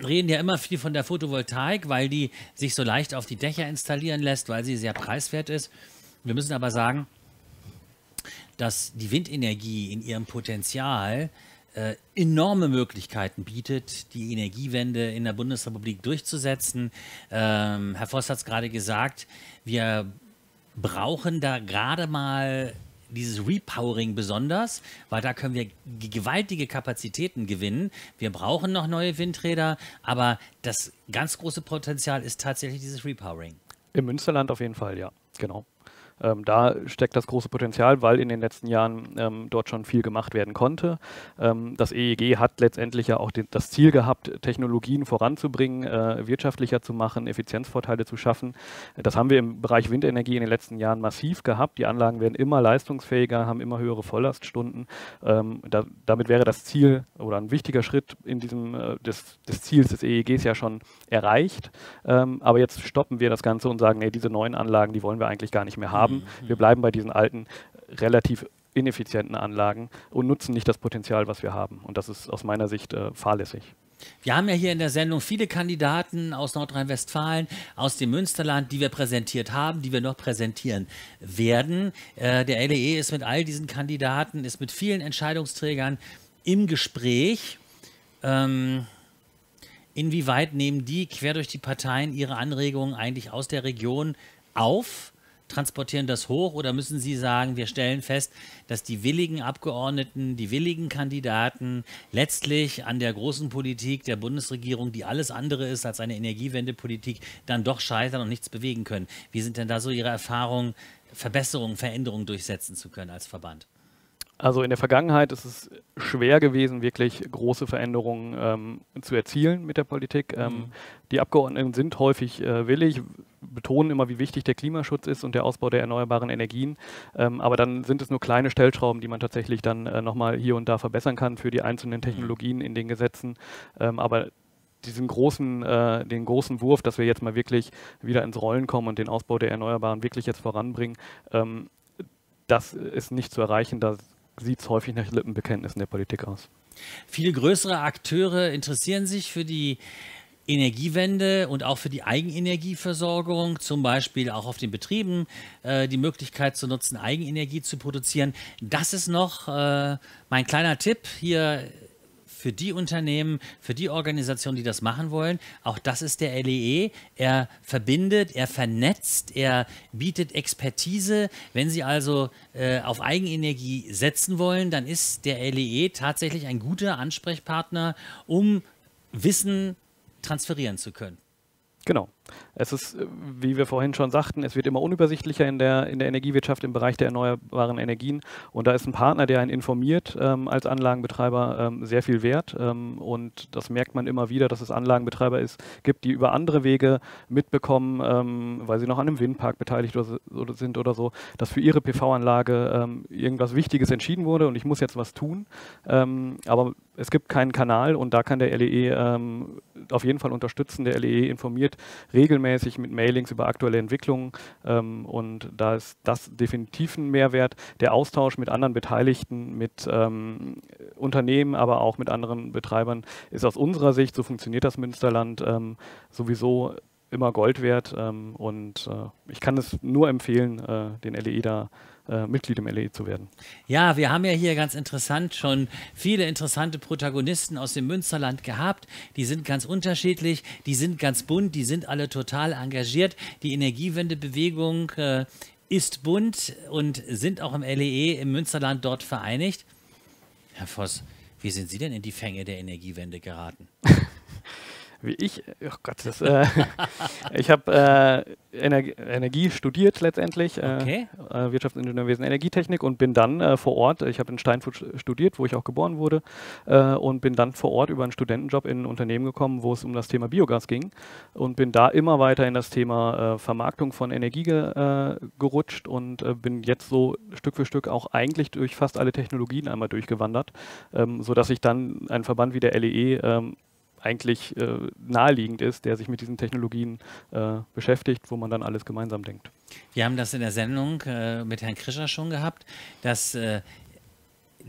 reden ja immer viel von der Photovoltaik, weil die sich so leicht auf die Dächer installieren lässt, weil sie sehr preiswert ist. Wir müssen aber sagen, dass die Windenergie in ihrem Potenzial äh, enorme Möglichkeiten bietet, die Energiewende in der Bundesrepublik durchzusetzen. Ähm, Herr Voss hat es gerade gesagt, wir brauchen da gerade mal dieses Repowering besonders, weil da können wir gewaltige Kapazitäten gewinnen. Wir brauchen noch neue Windräder, aber das ganz große Potenzial ist tatsächlich dieses Repowering. Im Münsterland auf jeden Fall, ja, genau. Ähm, da steckt das große Potenzial, weil in den letzten Jahren ähm, dort schon viel gemacht werden konnte. Ähm, das EEG hat letztendlich ja auch den, das Ziel gehabt, Technologien voranzubringen, äh, wirtschaftlicher zu machen, Effizienzvorteile zu schaffen. Das haben wir im Bereich Windenergie in den letzten Jahren massiv gehabt. Die Anlagen werden immer leistungsfähiger, haben immer höhere Volllaststunden. Ähm, da, damit wäre das Ziel oder ein wichtiger Schritt in diesem äh, des, des, Ziels des EEGs ja schon erreicht. Ähm, aber jetzt stoppen wir das Ganze und sagen, nee, diese neuen Anlagen, die wollen wir eigentlich gar nicht mehr haben haben. Wir bleiben bei diesen alten, relativ ineffizienten Anlagen und nutzen nicht das Potenzial, was wir haben. Und das ist aus meiner Sicht äh, fahrlässig. Wir haben ja hier in der Sendung viele Kandidaten aus Nordrhein-Westfalen, aus dem Münsterland, die wir präsentiert haben, die wir noch präsentieren werden. Äh, der LEE ist mit all diesen Kandidaten, ist mit vielen Entscheidungsträgern im Gespräch. Ähm, inwieweit nehmen die quer durch die Parteien ihre Anregungen eigentlich aus der Region auf? Transportieren das hoch oder müssen Sie sagen, wir stellen fest, dass die willigen Abgeordneten, die willigen Kandidaten letztlich an der großen Politik der Bundesregierung, die alles andere ist als eine Energiewendepolitik, dann doch scheitern und nichts bewegen können? Wie sind denn da so Ihre Erfahrungen, Verbesserungen, Veränderungen durchsetzen zu können als Verband? Also in der Vergangenheit ist es schwer gewesen, wirklich große Veränderungen ähm, zu erzielen mit der Politik. Ähm, mhm. Die Abgeordneten sind häufig äh, willig, betonen immer, wie wichtig der Klimaschutz ist und der Ausbau der erneuerbaren Energien. Ähm, aber dann sind es nur kleine Stellschrauben, die man tatsächlich dann äh, nochmal hier und da verbessern kann für die einzelnen mhm. Technologien in den Gesetzen. Ähm, aber diesen großen, äh, den großen Wurf, dass wir jetzt mal wirklich wieder ins Rollen kommen und den Ausbau der Erneuerbaren wirklich jetzt voranbringen, ähm, das ist nicht zu erreichen. Da sieht es häufig nach Lippenbekenntnissen der Politik aus. Viele größere Akteure interessieren sich für die Energiewende und auch für die Eigenenergieversorgung, zum Beispiel auch auf den Betrieben äh, die Möglichkeit zu nutzen, Eigenenergie zu produzieren. Das ist noch äh, mein kleiner Tipp hier für die Unternehmen, für die Organisationen, die das machen wollen. Auch das ist der LEE. E. Er verbindet, er vernetzt, er bietet Expertise. Wenn Sie also äh, auf Eigenenergie setzen wollen, dann ist der LEE e tatsächlich ein guter Ansprechpartner, um Wissen transferieren zu können. Genau. Es ist, äh, wie wir vorhin schon sagten, es wird immer unübersichtlicher in der, in der Energiewirtschaft im Bereich der erneuerbaren Energien. Und da ist ein Partner, der einen informiert, ähm, als Anlagenbetreiber ähm, sehr viel wert. Ähm, und das merkt man immer wieder, dass es Anlagenbetreiber ist, gibt, die über andere Wege mitbekommen, ähm, weil sie noch an einem Windpark beteiligt oder, oder sind oder so, dass für ihre PV-Anlage ähm, irgendwas Wichtiges entschieden wurde und ich muss jetzt was tun. Ähm, aber es gibt keinen Kanal und da kann der LEE auf jeden Fall unterstützen. Der LEE informiert regelmäßig mit Mailings über aktuelle Entwicklungen ähm, und da ist das definitiv ein Mehrwert. Der Austausch mit anderen Beteiligten, mit ähm, Unternehmen, aber auch mit anderen Betreibern ist aus unserer Sicht, so funktioniert das Münsterland, ähm, sowieso immer Gold wert ähm, und äh, ich kann es nur empfehlen, äh, den LEE da äh, Mitglied im LE zu werden. Ja, wir haben ja hier ganz interessant schon viele interessante Protagonisten aus dem Münsterland gehabt. Die sind ganz unterschiedlich, die sind ganz bunt, die sind alle total engagiert. Die Energiewendebewegung äh, ist bunt und sind auch im LEE e im Münsterland dort vereinigt. Herr Voss, wie sind Sie denn in die Fänge der Energiewende geraten? wie ich. Oh Gott, das, äh, ich habe äh, Energie, Energie, studiert letztendlich, äh, okay. äh, Wirtschaftsingenieurwesen, Energietechnik und bin dann äh, vor Ort, ich habe in Steinfurt studiert, wo ich auch geboren wurde und bin dann vor Ort über einen Studentenjob in ein Unternehmen gekommen, wo es um das Thema Biogas ging und bin da immer weiter in das Thema Vermarktung von Energie ge, gerutscht und bin jetzt so Stück für Stück auch eigentlich durch fast alle Technologien einmal durchgewandert, ähm, sodass ich dann einen Verband wie der LEE ähm, eigentlich äh, naheliegend ist, der sich mit diesen Technologien äh, beschäftigt, wo man dann alles gemeinsam denkt. Wir haben das in der Sendung äh, mit Herrn Krischer schon gehabt, dass äh,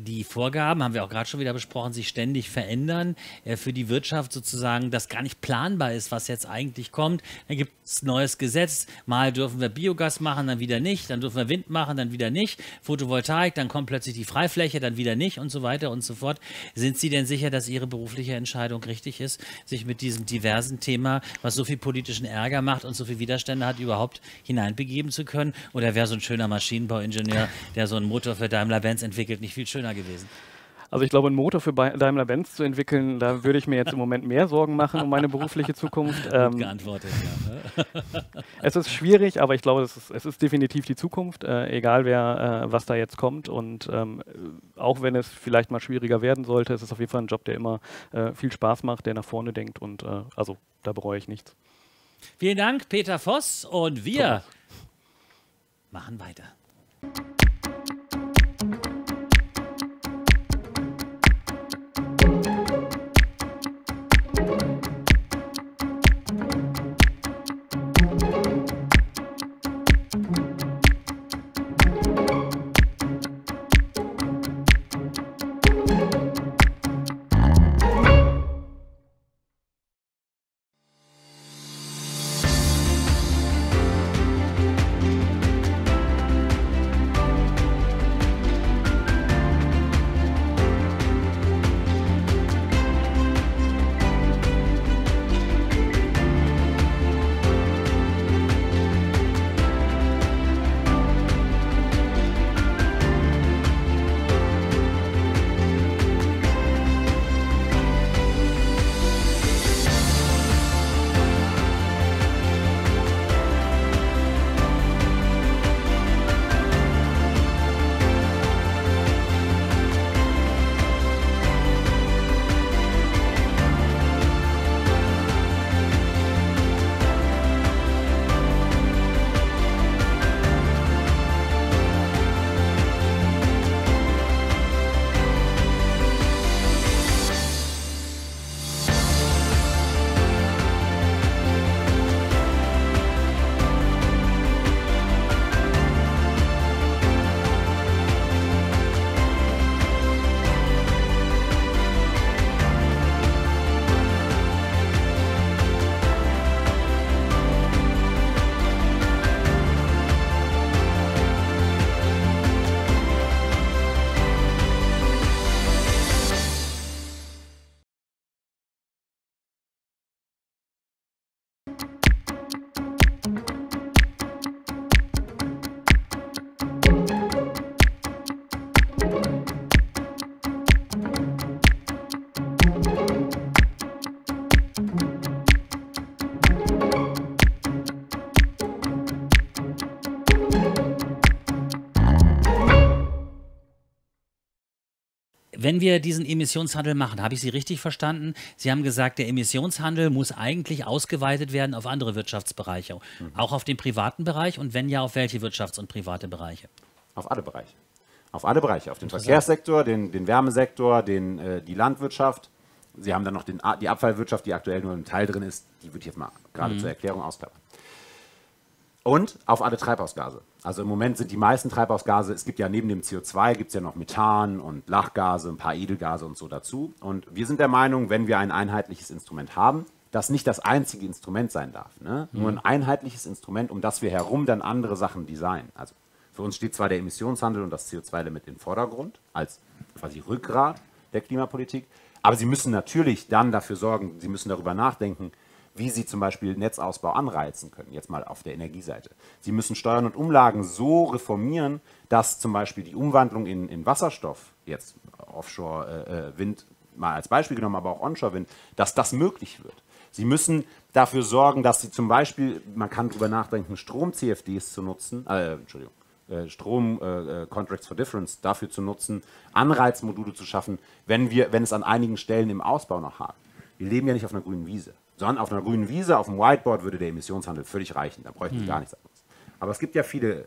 die Vorgaben, haben wir auch gerade schon wieder besprochen, sich ständig verändern, äh, für die Wirtschaft sozusagen das gar nicht planbar ist, was jetzt eigentlich kommt. Dann gibt es neues Gesetz, mal dürfen wir Biogas machen, dann wieder nicht, dann dürfen wir Wind machen, dann wieder nicht, Photovoltaik, dann kommt plötzlich die Freifläche, dann wieder nicht und so weiter und so fort. Sind Sie denn sicher, dass Ihre berufliche Entscheidung richtig ist, sich mit diesem diversen Thema, was so viel politischen Ärger macht und so viel Widerstände hat, überhaupt hineinbegeben zu können? Oder wäre so ein schöner Maschinenbauingenieur, der so einen Motor für Daimler-Benz entwickelt, nicht viel schöner? Schöner gewesen. Also ich glaube, einen Motor für Daimler-Benz zu entwickeln, da würde ich mir jetzt im Moment mehr Sorgen machen um meine berufliche Zukunft. Ähm, geantwortet, ja. Ne? es ist schwierig, aber ich glaube, es ist, es ist definitiv die Zukunft, äh, egal wer, äh, was da jetzt kommt. Und ähm, auch wenn es vielleicht mal schwieriger werden sollte, es ist auf jeden Fall ein Job, der immer äh, viel Spaß macht, der nach vorne denkt und äh, also da bereue ich nichts. Vielen Dank, Peter Voss und wir Thomas. machen weiter. Wenn wir diesen Emissionshandel machen, habe ich Sie richtig verstanden? Sie haben gesagt, der Emissionshandel muss eigentlich ausgeweitet werden auf andere Wirtschaftsbereiche, mhm. auch auf den privaten Bereich und wenn ja, auf welche Wirtschafts- und private Bereiche? Auf alle Bereiche. Auf alle Bereiche. Auf den Verkehrssektor, den, den Wärmesektor, den, äh, die Landwirtschaft. Sie haben dann noch den, die Abfallwirtschaft, die aktuell nur ein Teil drin ist. Die würde ich jetzt mal gerade mhm. zur Erklärung ausklappen. Und auf alle Treibhausgase. Also im Moment sind die meisten Treibhausgase, es gibt ja neben dem CO2, gibt es ja noch Methan und Lachgase, ein paar Edelgase und so dazu. Und wir sind der Meinung, wenn wir ein einheitliches Instrument haben, das nicht das einzige Instrument sein darf. Ne? Mhm. Nur ein einheitliches Instrument, um das wir herum dann andere Sachen designen. Also für uns steht zwar der Emissionshandel und das CO2-Limit im Vordergrund als quasi Rückgrat der Klimapolitik, aber sie müssen natürlich dann dafür sorgen, sie müssen darüber nachdenken, wie sie zum Beispiel Netzausbau anreizen können, jetzt mal auf der Energieseite. Sie müssen Steuern und Umlagen so reformieren, dass zum Beispiel die Umwandlung in, in Wasserstoff, jetzt Offshore-Wind äh, äh mal als Beispiel genommen, aber auch Onshore-Wind, dass das möglich wird. Sie müssen dafür sorgen, dass sie zum Beispiel, man kann darüber nachdenken, Strom-CFDs zu nutzen, äh, Entschuldigung, äh, Strom äh, äh, Contracts for Difference dafür zu nutzen, Anreizmodule zu schaffen, wenn, wir, wenn es an einigen Stellen im Ausbau noch hakt. Wir leben ja nicht auf einer grünen Wiese, sondern auf einer grünen Wiese, auf dem Whiteboard würde der Emissionshandel völlig reichen. Da bräuchte ich hm. gar nichts anderes. Aber es gibt ja viele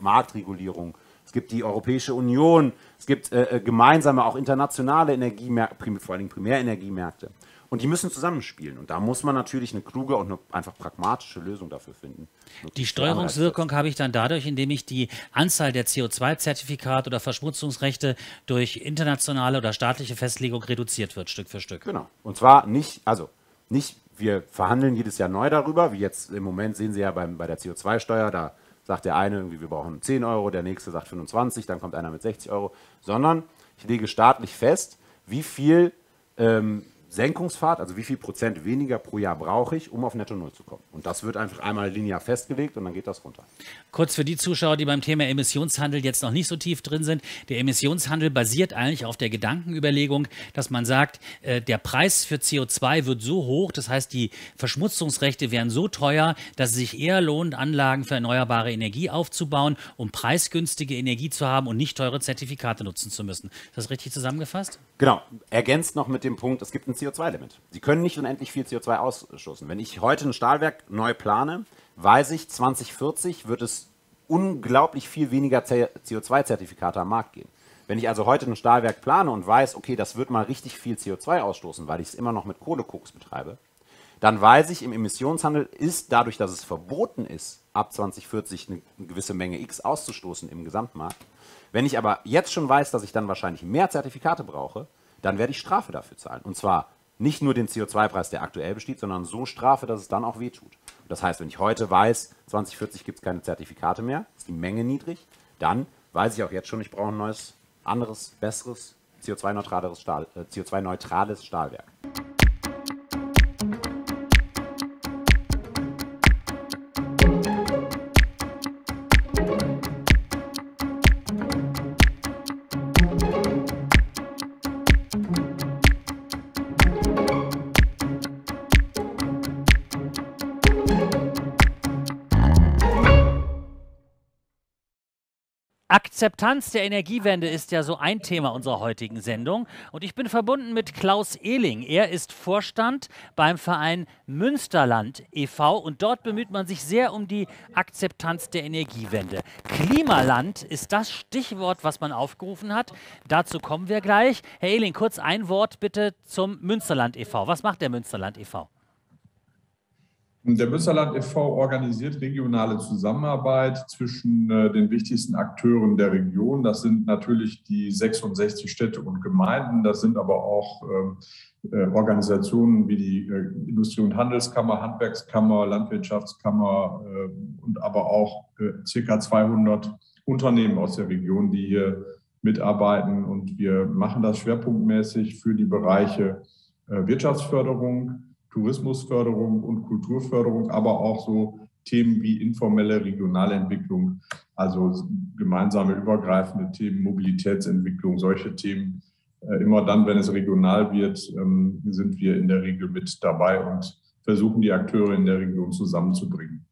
Marktregulierungen. Es gibt die Europäische Union, es gibt äh, gemeinsame, auch internationale Energiemärkte, vor allem Primärenergiemärkte. Und die müssen zusammenspielen. Und da muss man natürlich eine kluge und eine einfach pragmatische Lösung dafür finden. Die Steuerungswirkung habe ich dann dadurch, indem ich die Anzahl der CO2-Zertifikate oder Verschmutzungsrechte durch internationale oder staatliche Festlegung reduziert wird, Stück für Stück. Genau. Und zwar nicht, also nicht, wir verhandeln jedes Jahr neu darüber, wie jetzt im Moment sehen Sie ja beim, bei der CO2-Steuer, da sagt der eine irgendwie, wir brauchen 10 Euro, der nächste sagt 25, dann kommt einer mit 60 Euro, sondern ich lege staatlich fest, wie viel ähm, Senkungsfahrt, also wie viel Prozent weniger pro Jahr brauche ich, um auf Netto Null zu kommen. Und das wird einfach einmal linear festgelegt und dann geht das runter. Kurz für die Zuschauer, die beim Thema Emissionshandel jetzt noch nicht so tief drin sind. Der Emissionshandel basiert eigentlich auf der Gedankenüberlegung, dass man sagt, äh, der Preis für CO2 wird so hoch, das heißt, die Verschmutzungsrechte wären so teuer, dass es sich eher lohnt, Anlagen für erneuerbare Energie aufzubauen, um preisgünstige Energie zu haben und nicht teure Zertifikate nutzen zu müssen. Ist das richtig zusammengefasst? Genau. Ergänzt noch mit dem Punkt, es gibt ein CO2-Limit. Sie können nicht unendlich viel CO2 ausstoßen. Wenn ich heute ein Stahlwerk neu plane, weiß ich, 2040 wird es unglaublich viel weniger CO2-Zertifikate am Markt geben. Wenn ich also heute ein Stahlwerk plane und weiß, okay, das wird mal richtig viel CO2 ausstoßen, weil ich es immer noch mit Kohlekoks betreibe, dann weiß ich, im Emissionshandel ist dadurch, dass es verboten ist, ab 2040 eine gewisse Menge X auszustoßen im Gesamtmarkt. Wenn ich aber jetzt schon weiß, dass ich dann wahrscheinlich mehr Zertifikate brauche, dann werde ich Strafe dafür zahlen. Und zwar nicht nur den CO2-Preis, der aktuell besteht, sondern so Strafe, dass es dann auch wehtut. Das heißt, wenn ich heute weiß, 2040 gibt es keine Zertifikate mehr, ist die Menge niedrig, dann weiß ich auch jetzt schon, ich brauche ein neues, anderes, besseres, CO2-neutrales Stahl, äh, CO2 Stahlwerk. Akzeptanz der Energiewende ist ja so ein Thema unserer heutigen Sendung. Und ich bin verbunden mit Klaus Ehling. Er ist Vorstand beim Verein Münsterland e.V. und dort bemüht man sich sehr um die Akzeptanz der Energiewende. Klimaland ist das Stichwort, was man aufgerufen hat. Dazu kommen wir gleich. Herr Ehling, kurz ein Wort bitte zum Münsterland e.V. Was macht der Münsterland e.V.? Der Münsterland e.V. organisiert regionale Zusammenarbeit zwischen äh, den wichtigsten Akteuren der Region. Das sind natürlich die 66 Städte und Gemeinden. Das sind aber auch ähm, äh, Organisationen wie die äh, Industrie- und Handelskammer, Handwerkskammer, Landwirtschaftskammer und aber auch circa 200 Unternehmen aus der Region, die hier mitarbeiten. Und wir machen das schwerpunktmäßig für die Bereiche Wirtschaftsförderung, Tourismusförderung und Kulturförderung, aber auch so Themen wie informelle Regionalentwicklung, also gemeinsame übergreifende Themen, Mobilitätsentwicklung, solche Themen. Äh, immer dann, wenn es regional wird, ähm, sind wir in der Regel mit dabei und versuchen die Akteure in der Region zusammenzubringen.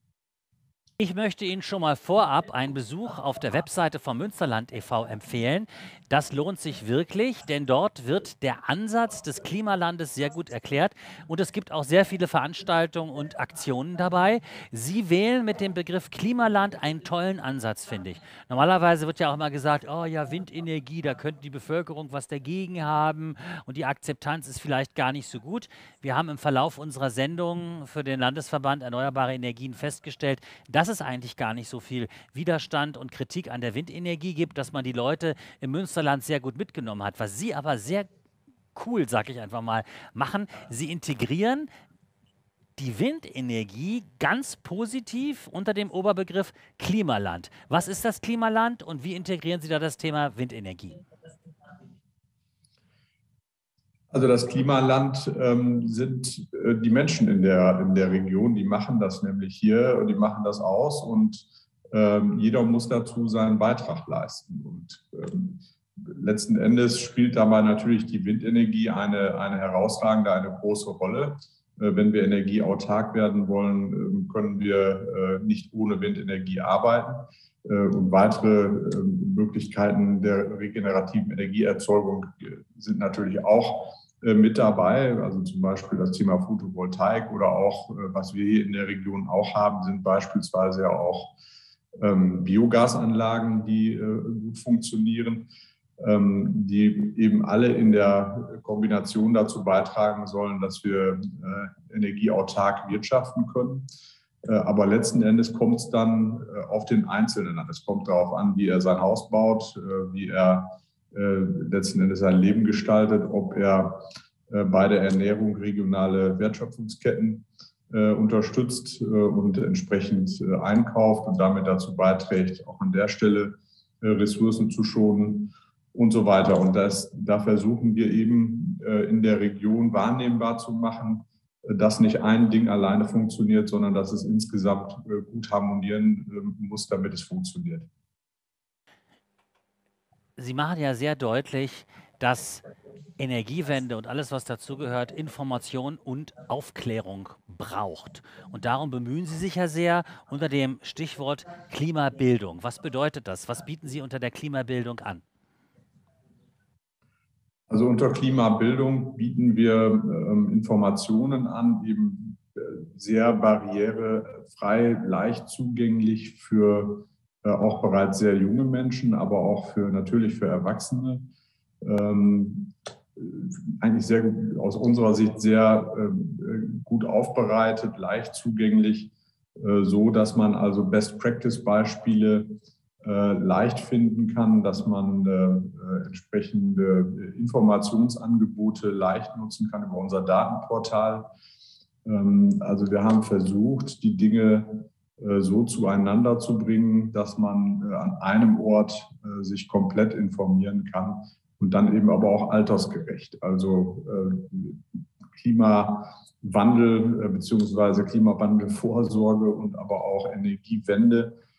Ich möchte Ihnen schon mal vorab einen Besuch auf der Webseite vom Münsterland e.V. empfehlen. Das lohnt sich wirklich, denn dort wird der Ansatz des Klimalandes sehr gut erklärt und es gibt auch sehr viele Veranstaltungen und Aktionen dabei. Sie wählen mit dem Begriff Klimaland einen tollen Ansatz, finde ich. Normalerweise wird ja auch immer gesagt, oh ja, Windenergie, da könnte die Bevölkerung was dagegen haben und die Akzeptanz ist vielleicht gar nicht so gut. Wir haben im Verlauf unserer Sendung für den Landesverband Erneuerbare Energien festgestellt, dass es eigentlich gar nicht so viel Widerstand und Kritik an der Windenergie gibt, dass man die Leute im Münster Münsterland sehr gut mitgenommen hat. Was Sie aber sehr cool, sag ich einfach mal, machen, Sie integrieren die Windenergie ganz positiv unter dem Oberbegriff Klimaland. Was ist das Klimaland und wie integrieren Sie da das Thema Windenergie? Also das Klimaland ähm, sind äh, die Menschen in der, in der Region, die machen das nämlich hier und die machen das aus und ähm, jeder muss dazu seinen Beitrag leisten. Und ähm, letzten Endes spielt dabei natürlich die Windenergie eine, eine herausragende, eine große Rolle. Äh, wenn wir energieautark werden wollen, ähm, können wir äh, nicht ohne Windenergie arbeiten. Äh, und weitere ähm, Möglichkeiten der regenerativen Energieerzeugung sind natürlich auch mit dabei. Also zum Beispiel das Thema Photovoltaik oder auch, was wir hier in der Region auch haben, sind beispielsweise auch ähm, Biogasanlagen, die gut funktionieren. Ähm, die eben alle in der Kombination dazu beitragen sollen, dass wir äh, energieautark wirtschaften können. Äh, aber letzten Endes kommt es dann äh, auf den Einzelnen an. Es kommt darauf an, wie er sein Haus baut, wie er letzten Endes sein Leben gestaltet, ob er bei der Ernährung regionale Wertschöpfungsketten unterstützt und entsprechend einkauft und damit dazu beiträgt, auch an der Stelle Ressourcen zu schonen und so weiter. Und das, da versuchen wir eben äh, in der Region wahrnehmbar zu machen, äh, dass nicht ein Ding alleine funktioniert, sondern dass es insgesamt äh, gut harmonieren äh, muss, damit es funktioniert. Sie machen ja sehr deutlich, dass Energiewende und alles, was dazugehört, Information und Aufklärung braucht. Und darum bemühen Sie sich ja sehr unter dem Stichwort Klimabildung. Was bedeutet das? Was bieten Sie unter der Klimabildung an? Also unter Klimabildung bieten wir ähm, Informationen an, eben äh, sehr barrierefrei, leicht zugänglich für äh, auch bereits sehr junge Menschen, aber auch für natürlich für Erwachsene. Ähm, eigentlich sehr gut, aus unserer Sicht sehr äh, gut aufbereitet, leicht zugänglich, äh, so dass man also Best Practice Beispiele leicht finden kann, dass man äh, äh, entsprechende Informationsangebote leicht nutzen kann über unser Datenportal. Ähm, also wir haben versucht, die Dinge so zueinander zu bringen, dass man an einem Ort sich komplett informieren kann und dann eben aber auch altersgerecht. Also Klimawandel bzw. Klimawandelvorsorge und aber auch Energiewende äh,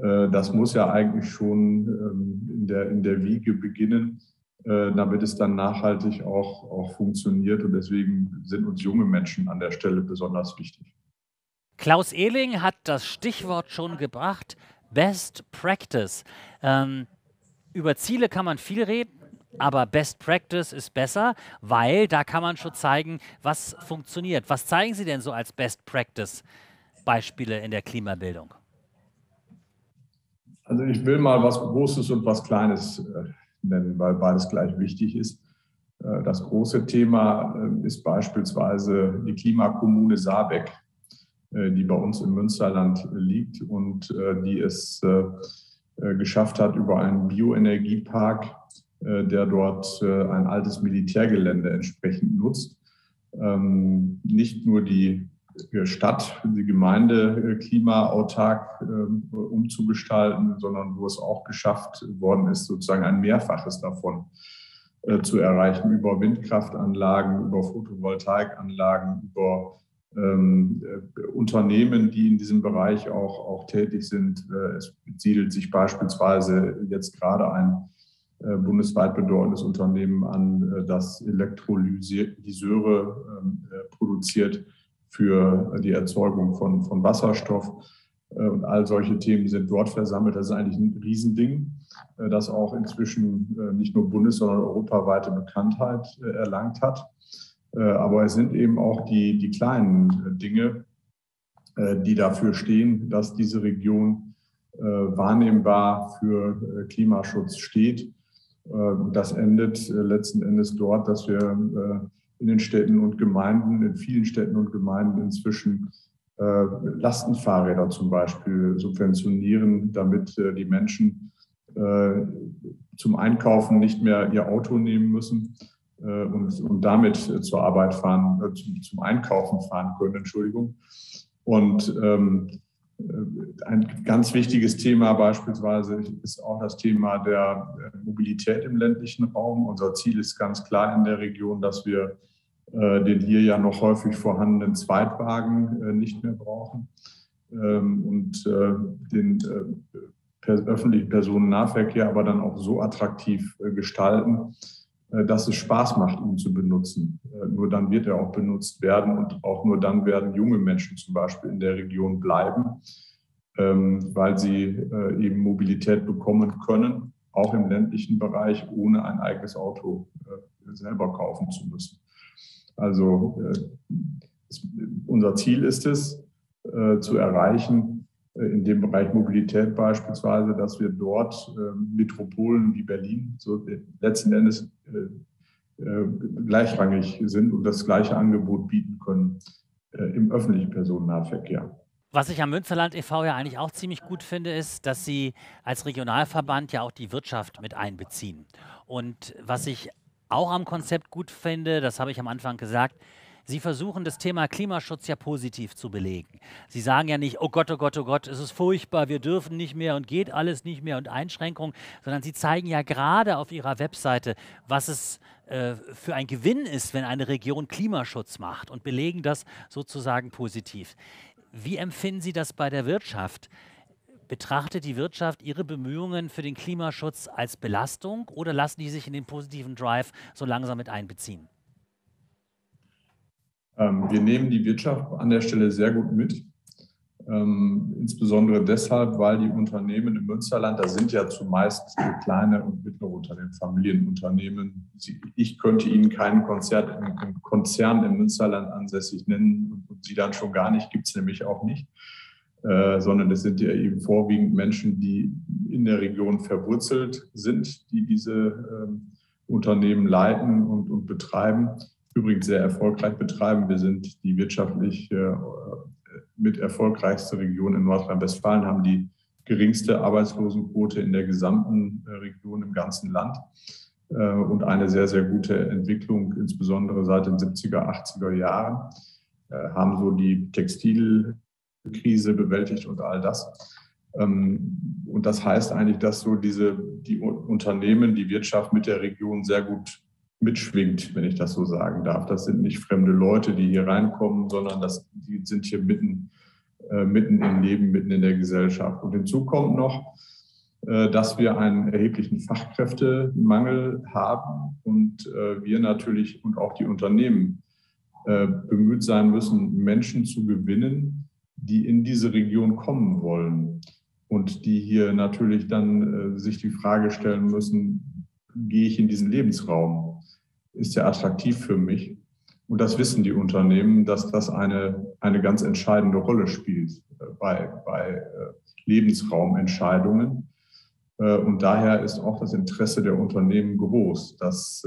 das muss ja eigentlich schon ähm, in der, in der Wiege beginnen, äh, damit es dann nachhaltig auch, auch funktioniert. Und deswegen sind uns junge Menschen an der Stelle besonders wichtig. Klaus Ehling hat das Stichwort schon gebracht, Best Practice. Ähm, über Ziele kann man viel reden, aber Best Practice ist besser, weil da kann man schon zeigen, was funktioniert. Was zeigen Sie denn so als Best Practice Beispiele in der Klimabildung? Also ich will mal was Großes und was Kleines äh, nennen, weil beides gleich wichtig ist. Äh, das große Thema äh, ist beispielsweise die Klimakommune Saarbeck, die bei uns im Münsterland liegt und die es geschafft hat, über einen Bioenergiepark, der dort ein altes Militärgelände entsprechend nutzt, ähm, nicht nur die Stadt, die Gemeinde äh, klimaautark äh, umzugestalten, sondern wo es auch geschafft worden ist, sozusagen ein Mehrfaches davon äh, zu erreichen über Windkraftanlagen, über Photovoltaikanlagen, über ähm, Unternehmen, die in diesem Bereich auch, auch tätig sind. es siedelt sich beispielsweise jetzt gerade ein bundesweit bedeutendes Unternehmen an, das Elektrolyseure ähm, produziert für die Erzeugung von, von Wasserstoff. Und all solche Themen sind dort versammelt. Das ist eigentlich ein Riesending, das auch inzwischen nicht nur bundes-, sondern europaweite Bekanntheit erlangt hat. Aber es sind eben auch die, die kleinen Dinge, die dafür stehen, dass diese Region wahrnehmbar für Klimaschutz steht. Das endet letzten Endes dort, dass wir in den Städten und Gemeinden, in vielen Städten und Gemeinden inzwischen äh, Lastenfahrräder zum Beispiel subventionieren, damit äh, die Menschen äh, zum Einkaufen nicht mehr ihr Auto nehmen müssen und, und damit zur Arbeit fahren, zum, zum Einkaufen fahren können, Entschuldigung. Und ähm, ein ganz wichtiges Thema beispielsweise ist auch das Thema der Mobilität im ländlichen Raum. Unser Ziel ist ganz klar in der Region, dass wir äh, den hier ja noch häufig vorhandenen Zweitwagen äh, nicht mehr brauchen ähm, und äh, den öffentlichen Personennahverkehr aber dann auch so attraktiv gestalten, dass es Spaß macht, ihn zu benutzen. Nur dann wird er auch benutzt werden und auch nur dann werden junge Menschen zum Beispiel in der Region bleiben, ähm, weil sie eben Mobilität bekommen können, auch im ländlichen Bereich, ohne ein eigenes Auto selber kaufen zu müssen. Also äh, unser Ziel ist es, äh, zu erreichen, äh, in dem Bereich Mobilität beispielsweise, dass wir dort Metropolen wie Berlin so letzten Endes gleichrangig sind und das gleiche Angebot bieten können im öffentlichen Personennahverkehr. Was ich am Münsterland e.V. ja eigentlich auch ziemlich gut finde, ist, dass Sie als Regionalverband ja auch die Wirtschaft mit einbeziehen. Und was ich auch am Konzept gut finde, das habe ich am Anfang gesagt, Sie versuchen das Thema Klimaschutz ja positiv zu belegen. Sie sagen ja nicht, oh Gott, oh Gott, oh Gott, es ist furchtbar, wir dürfen nicht mehr und geht alles nicht mehr und Einschränkungen, sondern Sie zeigen ja gerade auf Ihrer Webseite, was es äh, für ein Gewinn ist, wenn eine Region Klimaschutz macht und belegen das sozusagen positiv. Wie empfinden Sie das bei der Wirtschaft? Betrachtet die Wirtschaft ihre Bemühungen für den Klimaschutz als Belastung oder lassen die sich in den positiven Drive so langsam mit einbeziehen? Ähm, wir nehmen die Wirtschaft an der Stelle sehr gut mit. Ähm, insbesondere deshalb, weil die Unternehmen im Münsterland, da sind ja zumeist kleine und mittlere Unternehmen, Familienunternehmen. Ich könnte Ihnen keinen Konzert, Konzern im Münsterland ansässig nennen und, und Sie dann schon gar nicht, gibt es nämlich auch nicht. Äh, sondern es sind ja eben vorwiegend Menschen, die in der Region verwurzelt sind, die diese ähm, Unternehmen leiten und, und, betreiben. Übrigens sehr erfolgreich betreiben. Wir sind die wirtschaftlich äh, mit erfolgreichste Region in Nordrhein-Westfalen, haben die geringste Arbeitslosenquote in der gesamten äh, Region im ganzen Land äh, und eine sehr, sehr gute Entwicklung, insbesondere seit den 70er, 80er Jahren, äh, haben so die Textil- Krise bewältigt und all das. Ähm, und das heißt eigentlich, dass so diese, die Unternehmen, die Wirtschaft mit der Region sehr gut mitschwingt, wenn ich das so sagen darf. Das sind nicht fremde Leute, die hier reinkommen, sondern das, die sind hier mitten, äh, mitten im Leben, mitten in der Gesellschaft. Und hinzu kommt noch, äh, dass wir einen erheblichen Fachkräftemangel haben und äh, wir natürlich und auch die Unternehmen äh, bemüht sein müssen, Menschen zu gewinnen, die in diese Region kommen wollen und die hier natürlich dann sich die Frage stellen müssen, gehe ich in diesen Lebensraum? Ist der attraktiv für mich? Und das wissen die Unternehmen, dass das eine, eine ganz entscheidende Rolle spielt äh, bei, bei äh, Lebensraumentscheidungen. Äh, und daher ist auch das Interesse der Unternehmen groß, dass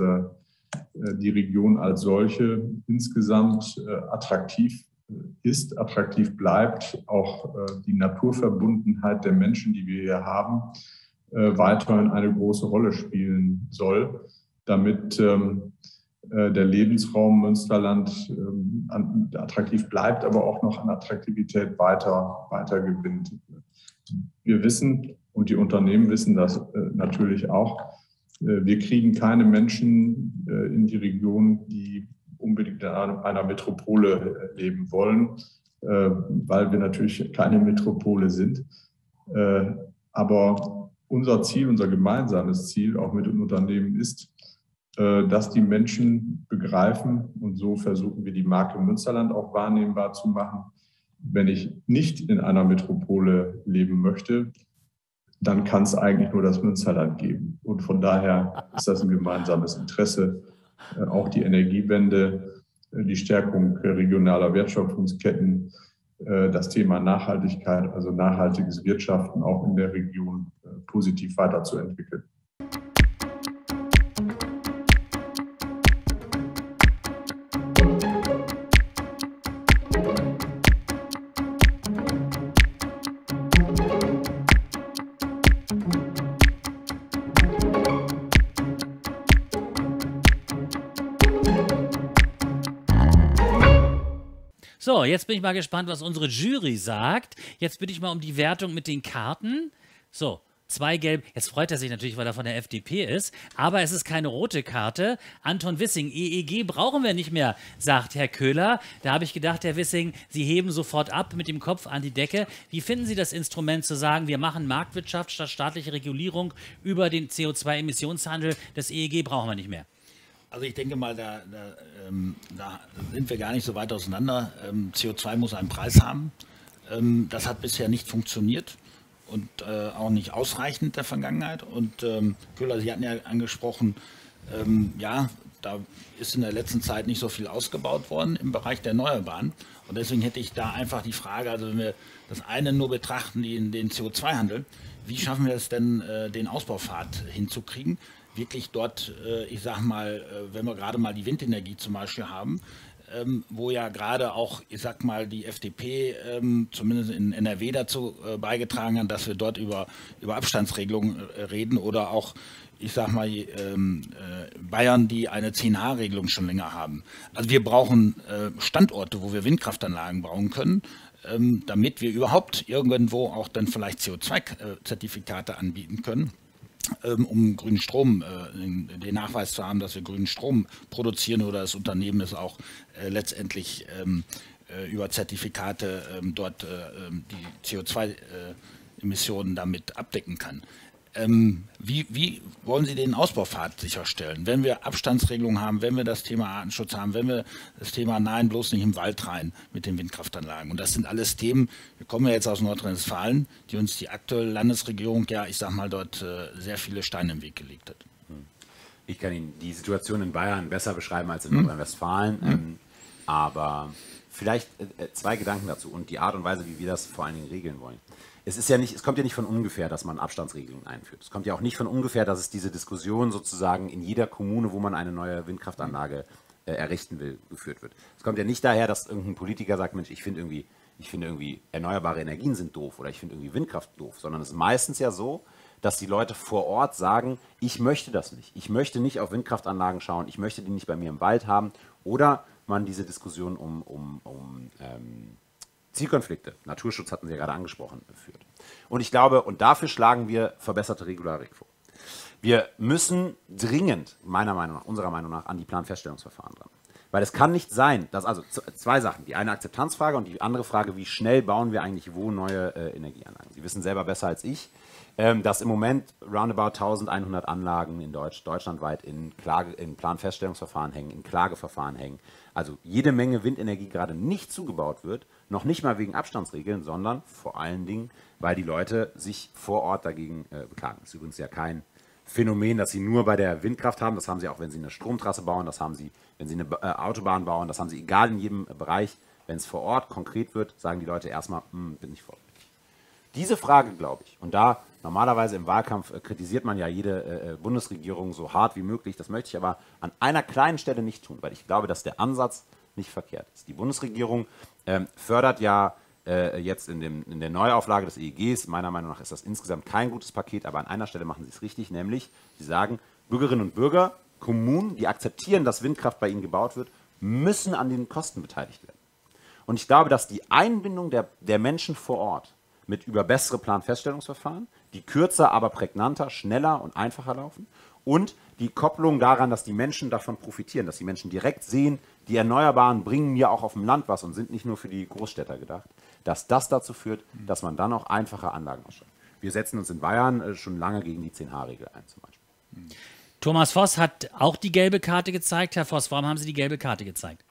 die Region als solche insgesamt attraktiv ist, attraktiv bleibt, auch die Naturverbundenheit der Menschen, die wir hier haben, weiterhin eine große Rolle spielen soll, damit ähm, äh, der Lebensraum Münsterland ähm, attraktiv bleibt, aber auch noch an Attraktivität weiter, weiter gewinnt. Wir wissen und die Unternehmen wissen das natürlich auch, wir kriegen keine Menschen in die Region, die unbedingt in einer Metropole äh, leben wollen, äh, weil wir natürlich keine Metropole sind. Äh, aber unser Ziel, unser gemeinsames Ziel auch mit den Unternehmen ist, dass die Menschen begreifen, und so versuchen wir die Marke Münsterland auch wahrnehmbar zu machen, wenn ich nicht in einer Metropole leben möchte, dann kann es eigentlich nur das Münsterland geben. Und von daher ist das ein gemeinsames Interesse, äh, auch die Energiewende, äh, die Stärkung regionaler Wertschöpfungsketten, äh, das Thema Nachhaltigkeit, also nachhaltiges Wirtschaften auch in der Region positiv weiterzuentwickeln. Jetzt bin ich mal gespannt, was unsere Jury sagt. Jetzt bitte ich mal um die Wertung mit den Karten. So, zwei gelb. Jetzt freut er sich natürlich, weil er von der FDP ist. Aber es ist keine rote Karte. Anton Wissing, EEG brauchen wir nicht mehr, sagt Herr Köhler. Da habe ich gedacht, Herr Wissing, Sie heben sofort ab mit dem Kopf an die Decke. Wie finden Sie das Instrument zu sagen, wir machen Marktwirtschaft statt staatliche Regulierung über den CO2-Emissionshandel? Das EEG brauchen wir nicht mehr. Also ich denke mal, da, da, ähm, da, sind wir gar nicht so weit auseinander. Ähm, CO2 muss einen Preis haben. Ähm, das hat bisher nicht funktioniert und äh, auch nicht ausreichend der Vergangenheit. Und ähm, Köhler, Sie hatten ja angesprochen, ähm, ja, da ist in der letzten Zeit nicht so viel ausgebaut worden im Bereich der Erneuerbaren. Und deswegen hätte ich da einfach die Frage, also wenn wir das eine nur betrachten, den, den CO2-Handel, wie schaffen wir es denn, äh, den Ausbaupfad hinzukriegen? Wirklich dort, äh, ich sag mal, äh, wenn wir gerade mal die Windenergie zum Beispiel haben, ähm, wo ja gerade auch, ich sag mal, die FDP ähm, zumindest in NRW dazu äh, beigetragen hat, dass wir dort über, über Abstandsregelungen reden oder auch, ich sag mal, ähm, äh, Bayern, die eine 10H-Regelung schon länger haben. Also wir brauchen äh, Standorte, wo wir Windkraftanlagen bauen können, ähm, damit wir überhaupt irgendwo auch dann vielleicht CO2-Zertifikate anbieten können. Ähm, um grünen Strom, äh, den Nachweis zu haben, dass wir grünen Strom produzieren oder das Unternehmen es auch äh, letztendlich ähm, äh, über Zertifikate ähm, dort die CO2-Emissionen damit abdecken kann. Ähm, wie, wie, wollen Sie den Ausbaupfad sicherstellen? Wenn wir Abstandsregelungen haben, wenn wir das Thema Artenschutz haben, wenn wir das Thema Nein, bloß nicht im Wald rein mit den Windkraftanlagen. Und das sind alles Themen, wir kommen ja jetzt aus Nordrhein-Westfalen, die uns die aktuelle Landesregierung ja, ich sag mal, dort äh, sehr viele Steine im Weg gelegt hat. Ich kann Ihnen die Situation in Bayern besser beschreiben als in hm. Nordrhein-Westfalen. Hm. Ähm, aber vielleicht äh, äh, zwei Gedanken dazu und die Art und Weise, wie wir das vor allen Dingen regeln wollen es ist ja nicht, es kommt ja nicht von ungefähr, dass man Abstandsregelungen einführt. Es kommt ja auch nicht von ungefähr, dass es diese Diskussion sozusagen in jeder Kommune, wo man eine neue Windkraftanlage äh, errichten will, geführt wird. Es kommt ja nicht daher, dass irgendein Politiker sagt, Mensch, ich finde irgendwie, ich finde irgendwie erneuerbare Energien sind doof oder ich finde irgendwie Windkraft doof, sondern es ist meistens ja so, dass die Leute vor Ort sagen, ich möchte das nicht. Ich möchte nicht auf Windkraftanlagen schauen, ich möchte die nicht bei mir im Wald haben. Oder man diese Diskussion um, um, um ähm, Zielkonflikte, Naturschutz hatten Sie ja gerade angesprochen, führt. Und ich glaube, und dafür schlagen wir verbesserte Regularik vor. Wir müssen dringend, meiner Meinung nach, unserer Meinung nach, an die Planfeststellungsverfahren dran. Weil es kann nicht sein, dass also zwei Sachen, die eine Akzeptanzfrage und die andere Frage, wie schnell bauen wir eigentlich wo neue äh, Energieanlagen. Sie wissen selber besser als ich, ähm, dass im Moment roundabout 1100 Anlagen in Deutsch, deutschlandweit in, Klage, in Planfeststellungsverfahren hängen, in Klageverfahren hängen. Also jede Menge Windenergie gerade nicht zugebaut wird noch nicht mal wegen Abstandsregeln, sondern vor allen Dingen, weil die Leute sich vor Ort dagegen äh, beklagen. Das ist übrigens ja kein Phänomen, das sie nur bei der Windkraft haben. Das haben sie auch, wenn sie eine Stromtrasse bauen, das haben sie, wenn sie eine äh, Autobahn bauen, das haben sie egal in jedem Bereich. Wenn es vor Ort konkret wird, sagen die Leute erstmal, hm, bin ich voll. Diese Frage, glaube ich, und da normalerweise im Wahlkampf äh, kritisiert man ja jede äh, äh, Bundesregierung so hart wie möglich, das möchte ich aber an einer kleinen Stelle nicht tun, weil ich glaube, dass der Ansatz nicht verkehrt ist. Die Bundesregierung ähm, fördert ja äh, jetzt in, dem, in der Neuauflage des EEGs, meiner Meinung nach ist das insgesamt kein gutes Paket, aber an einer Stelle machen sie es richtig, nämlich sie sagen, Bürgerinnen und Bürger, Kommunen, die akzeptieren, dass Windkraft bei ihnen gebaut wird, müssen an den Kosten beteiligt werden. Und ich glaube, dass die Einbindung der, der Menschen vor Ort mit über bessere Planfeststellungsverfahren, die kürzer, aber prägnanter, schneller und einfacher laufen und die Kopplung daran, dass die Menschen davon profitieren, dass die Menschen direkt sehen, die Erneuerbaren bringen mir auch auf dem Land was und sind nicht nur für die Großstädter gedacht, dass das dazu führt, dass man dann auch einfache Anlagen ausstattet. Wir setzen uns in Bayern äh, schon lange gegen die 10H-Regel ein zum Beispiel. Thomas Voss hat auch die gelbe Karte gezeigt. Herr Voss, warum haben Sie die gelbe Karte gezeigt?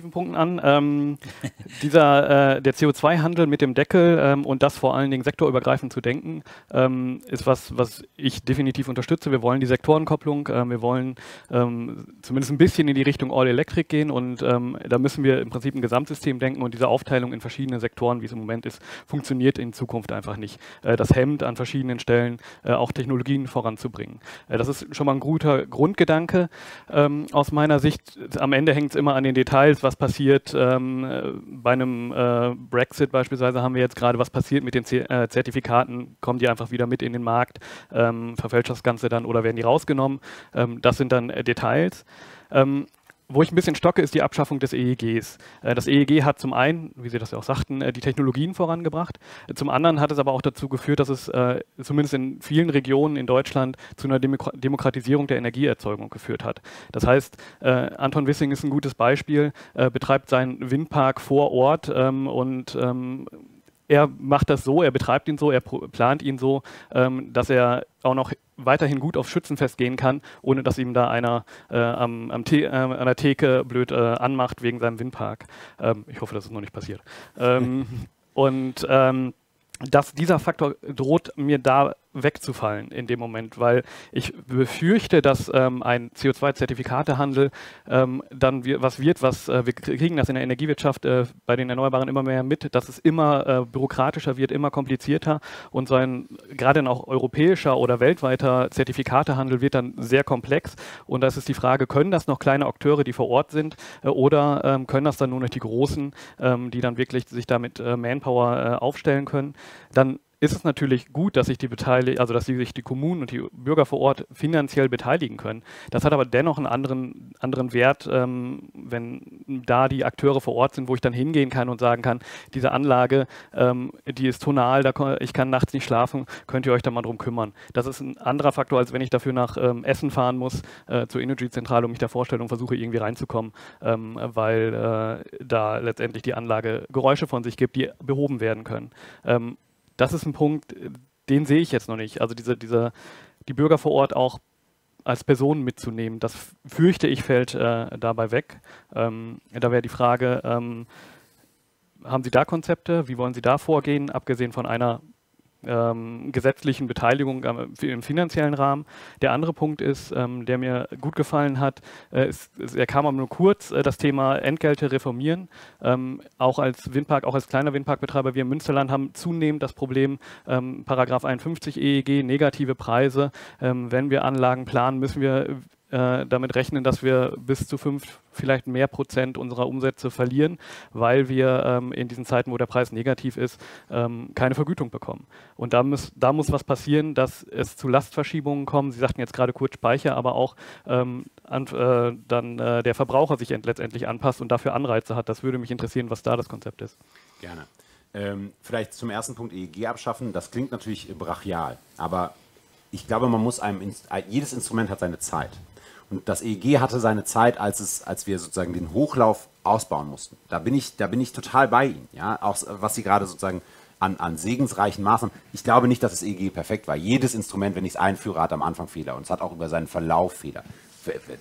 Positiven Punkten an. Ähm, dieser, äh, der CO2-Handel mit dem Deckel ähm, und das vor allen Dingen sektorübergreifend zu denken, ähm, ist was, was ich definitiv unterstütze. Wir wollen die Sektorenkopplung, äh, wir wollen ähm, zumindest ein bisschen in die Richtung All Electric gehen und ähm, da müssen wir im Prinzip ein Gesamtsystem denken und diese Aufteilung in verschiedene Sektoren, wie es im Moment ist, funktioniert in Zukunft einfach nicht. Äh, das hemmt an verschiedenen Stellen äh, auch Technologien voranzubringen. Äh, das ist schon mal ein guter Grundgedanke ähm, aus meiner Sicht. Am Ende hängt es immer an den Details, was passiert. Ähm, äh, bei einem äh, Brexit beispielsweise haben wir jetzt gerade, was passiert mit den Z äh, Zertifikaten, kommen die einfach wieder mit in den Markt, ähm, verfälscht das Ganze dann oder werden die rausgenommen. Ähm, das sind dann Details. Ähm, wo ich ein bisschen stocke, ist die Abschaffung des EEGs. Äh, das EEG hat zum einen, wie Sie das ja auch sagten, äh, die Technologien vorangebracht. Zum anderen hat es aber auch dazu geführt, dass es äh, zumindest in vielen Regionen in Deutschland zu einer Demokratisierung der Energieerzeugung geführt hat. Das heißt, Anton Wissing ist ein gutes Beispiel, betreibt seinen Windpark vor Ort ähm, und ähm, er macht das so, er betreibt ihn so, er plant ihn so, ähm, dass er auch noch weiterhin gut aufs Schützenfest gehen kann, ohne dass ihm da einer äh, am, am äh, an der Theke blöd äh, anmacht wegen seinem Windpark. Ähm, ich hoffe, das ist noch nicht passiert. Ähm, und ähm, dass dieser Faktor droht mir da wegzufallen in dem Moment, weil ich befürchte, dass ähm, ein CO2-Zertifikatehandel ähm, dann wir, was wird, was äh, wir kriegen das in der Energiewirtschaft äh, bei den Erneuerbaren immer mehr mit, dass es immer äh, bürokratischer wird, immer komplizierter und so ein gerade auch europäischer oder weltweiter Zertifikatehandel wird dann sehr komplex. Und das ist die Frage, können das noch kleine Akteure, die vor Ort sind äh, oder ähm, können das dann nur noch die Großen, ähm, die dann wirklich sich damit äh, Manpower äh, aufstellen können, dann ist es natürlich gut, dass sich die beteiligt, also dass sich die Kommunen und die Bürger vor Ort finanziell beteiligen können. Das hat aber dennoch einen anderen, anderen Wert, ähm, wenn da die Akteure vor Ort sind, wo ich dann hingehen kann und sagen kann, diese Anlage, ähm, die ist tonal, da, ich kann nachts nicht schlafen, könnt ihr euch da mal drum kümmern. Das ist ein anderer Faktor, als wenn ich dafür nach ähm, Essen fahren muss, äh, zur Energy-Zentrale und mich da vorstelle und versuche irgendwie reinzukommen, ähm, weil äh, da letztendlich die Anlage Geräusche von sich gibt, die behoben werden können. Das ist ein Punkt, den sehe ich jetzt noch nicht. Also diese, diese, die Bürger vor Ort auch als Personen mitzunehmen, das fürchte ich fällt äh, dabei weg. Ähm, da wäre die Frage, ähm, haben Sie da Konzepte? Wie wollen Sie da vorgehen, abgesehen von einer ähm, gesetzlichen Beteiligung ähm, im finanziellen Rahmen. Der andere Punkt ist, ähm, der mir gut gefallen hat, äh, ist, ist, er kam aber nur kurz, äh, das Thema Entgelte reformieren. Ähm, auch als Windpark, auch als kleiner Windparkbetreiber, wir im Münsterland haben zunehmend das Problem, ähm, Paragraph 51 EEG, negative Preise. Ähm, wenn wir Anlagen planen, müssen wir äh, damit rechnen, dass wir bis zu fünf, vielleicht mehr Prozent unserer Umsätze verlieren, weil wir ähm, in diesen Zeiten, wo der Preis negativ ist, ähm, keine Vergütung bekommen. Und da muss, da muss was passieren, dass es zu Lastverschiebungen kommt. Sie sagten jetzt gerade kurz Speicher, aber auch ähm, an, äh, dann äh, der Verbraucher sich letztendlich anpasst und dafür Anreize hat. Das würde mich interessieren, was da das Konzept ist. Gerne. Ähm, vielleicht zum ersten Punkt EEG abschaffen. Das klingt natürlich brachial, aber ich glaube, man muss einem, jedes Instrument hat seine Zeit. Und das EEG hatte seine Zeit, als, es, als wir sozusagen den Hochlauf ausbauen mussten. Da bin ich, da bin ich total bei Ihnen. Ja? Auch was Sie gerade sozusagen an, an segensreichen Maßnahmen. Ich glaube nicht, dass das EEG perfekt war. Jedes Instrument, wenn ich es einführe, hat am Anfang Fehler und es hat auch über seinen Verlauf Fehler.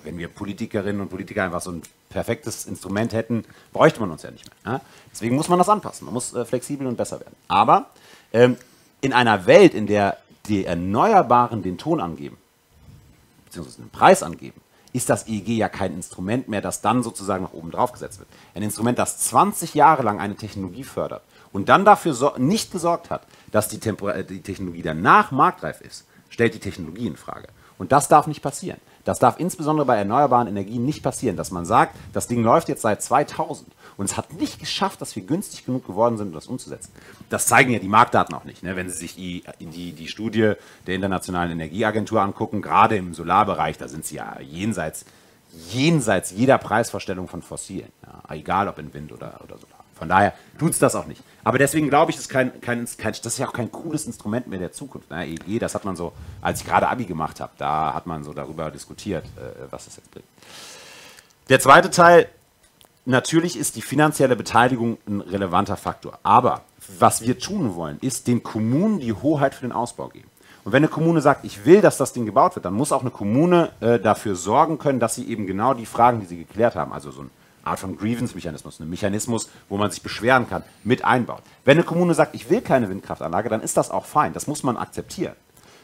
Wenn wir Politikerinnen und Politiker einfach so ein perfektes Instrument hätten, bräuchte man uns ja nicht mehr. Ja? Deswegen muss man das anpassen. Man muss äh, flexibel und besser werden. Aber ähm, in einer Welt, in der die Erneuerbaren den Ton angeben, beziehungsweise einen Preis angeben, ist das EEG ja kein Instrument mehr, das dann sozusagen nach oben drauf gesetzt wird. Ein Instrument, das 20 Jahre lang eine Technologie fördert und dann dafür so nicht gesorgt hat, dass die, äh, die Technologie danach marktreif ist, stellt die Technologie in Frage. Und das darf nicht passieren. Das darf insbesondere bei erneuerbaren Energien nicht passieren, dass man sagt, das Ding läuft jetzt seit 2000 und es hat nicht geschafft, dass wir günstig genug geworden sind, um das umzusetzen. Das zeigen ja die Marktdaten auch nicht. Ne? Wenn Sie sich die, die, die Studie der Internationalen Energieagentur angucken, gerade im Solarbereich, da sind sie ja jenseits, jenseits jeder Preisvorstellung von Fossilen. Ja? Egal ob in Wind oder, oder Solar. Von daher tut es das auch nicht. Aber deswegen glaube ich, ist kein, kein, kein, das ist ja auch kein cooles Instrument mehr der Zukunft. Ne? EEG, das hat man so, als ich gerade Abi gemacht habe, da hat man so darüber diskutiert, äh, was das jetzt bringt. Der zweite Teil, natürlich ist die finanzielle Beteiligung ein relevanter Faktor. Aber was wir tun wollen, ist den Kommunen die Hoheit für den Ausbau geben. Und wenn eine Kommune sagt, ich will, dass das Ding gebaut wird, dann muss auch eine Kommune äh, dafür sorgen können, dass sie eben genau die Fragen, die sie geklärt haben, also so ein Art von Grievance-Mechanismus, einen Mechanismus, wo man sich beschweren kann, mit einbaut. Wenn eine Kommune sagt, ich will keine Windkraftanlage, dann ist das auch fein. Das muss man akzeptieren.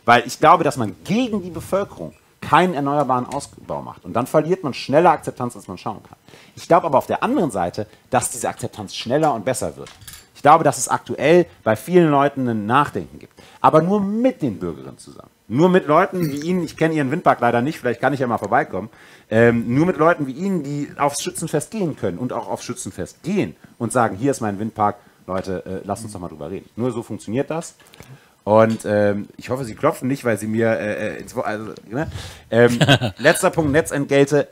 Weil ich glaube, dass man gegen die Bevölkerung keinen erneuerbaren Ausbau macht. Und dann verliert man schneller Akzeptanz, als man schauen kann. Ich glaube aber auf der anderen Seite, dass diese Akzeptanz schneller und besser wird. Ich glaube, dass es aktuell bei vielen Leuten ein Nachdenken gibt. Aber nur mit den Bürgerinnen zusammen. Nur mit Leuten wie Ihnen, ich kenne Ihren Windpark leider nicht, vielleicht kann ich ja mal vorbeikommen. Ähm, nur mit Leuten wie Ihnen, die aufs Schützenfest gehen können und auch aufs Schützenfest gehen und sagen, hier ist mein Windpark, Leute, äh, lasst uns doch mal drüber reden. Nur so funktioniert das. Und ähm, ich hoffe, Sie klopfen nicht, weil Sie mir äh, äh ins also, ne? ähm, Letzter Punkt, Netzentgelte.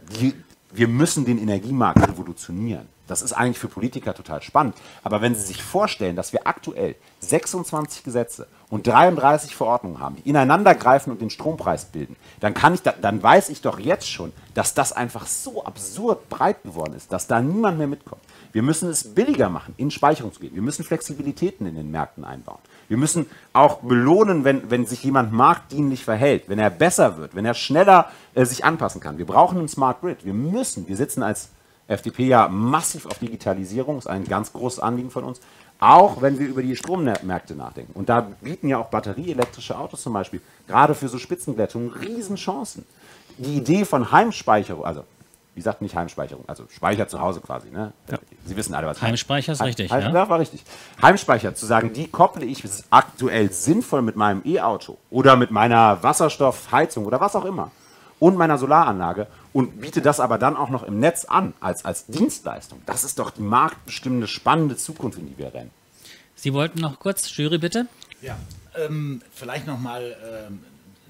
Wir müssen den Energiemarkt revolutionieren. Das ist eigentlich für Politiker total spannend. Aber wenn Sie sich vorstellen, dass wir aktuell 26 Gesetze und 33 Verordnungen haben, die ineinander greifen und den Strompreis bilden, dann kann ich, da, dann weiß ich doch jetzt schon, dass das einfach so absurd breit geworden ist, dass da niemand mehr mitkommt. Wir müssen es billiger machen, in Speicherung zu gehen. Wir müssen Flexibilitäten in den Märkten einbauen. Wir müssen auch belohnen, wenn, wenn sich jemand marktdienlich verhält, wenn er besser wird, wenn er schneller äh, sich anpassen kann. Wir brauchen einen Smart Grid. Wir müssen, wir sitzen als FDP ja massiv auf Digitalisierung, ist ein ganz großes Anliegen von uns, auch wenn wir über die Strommärkte nachdenken. Und da bieten ja auch batterieelektrische Autos zum Beispiel, gerade für so Spitzenglättungen, Riesenchancen. Die Idee von Heimspeicherung, also wie sagt nicht Heimspeicherung, also Speicher zu Hause quasi. Ne? Ja. Sie wissen alle, was Heimspeicher ist Heim, richtig. Heim, ja? war richtig. Heimspeicher zu sagen, die kopple ich aktuell sinnvoll mit meinem E-Auto oder mit meiner Wasserstoffheizung oder was auch immer und meiner Solaranlage und biete das aber dann auch noch im Netz an als, als Dienstleistung. Das ist doch die marktbestimmende, spannende Zukunft, in die wir rennen. Sie wollten noch kurz, Jury bitte? Ja, ähm, vielleicht nochmal, ähm,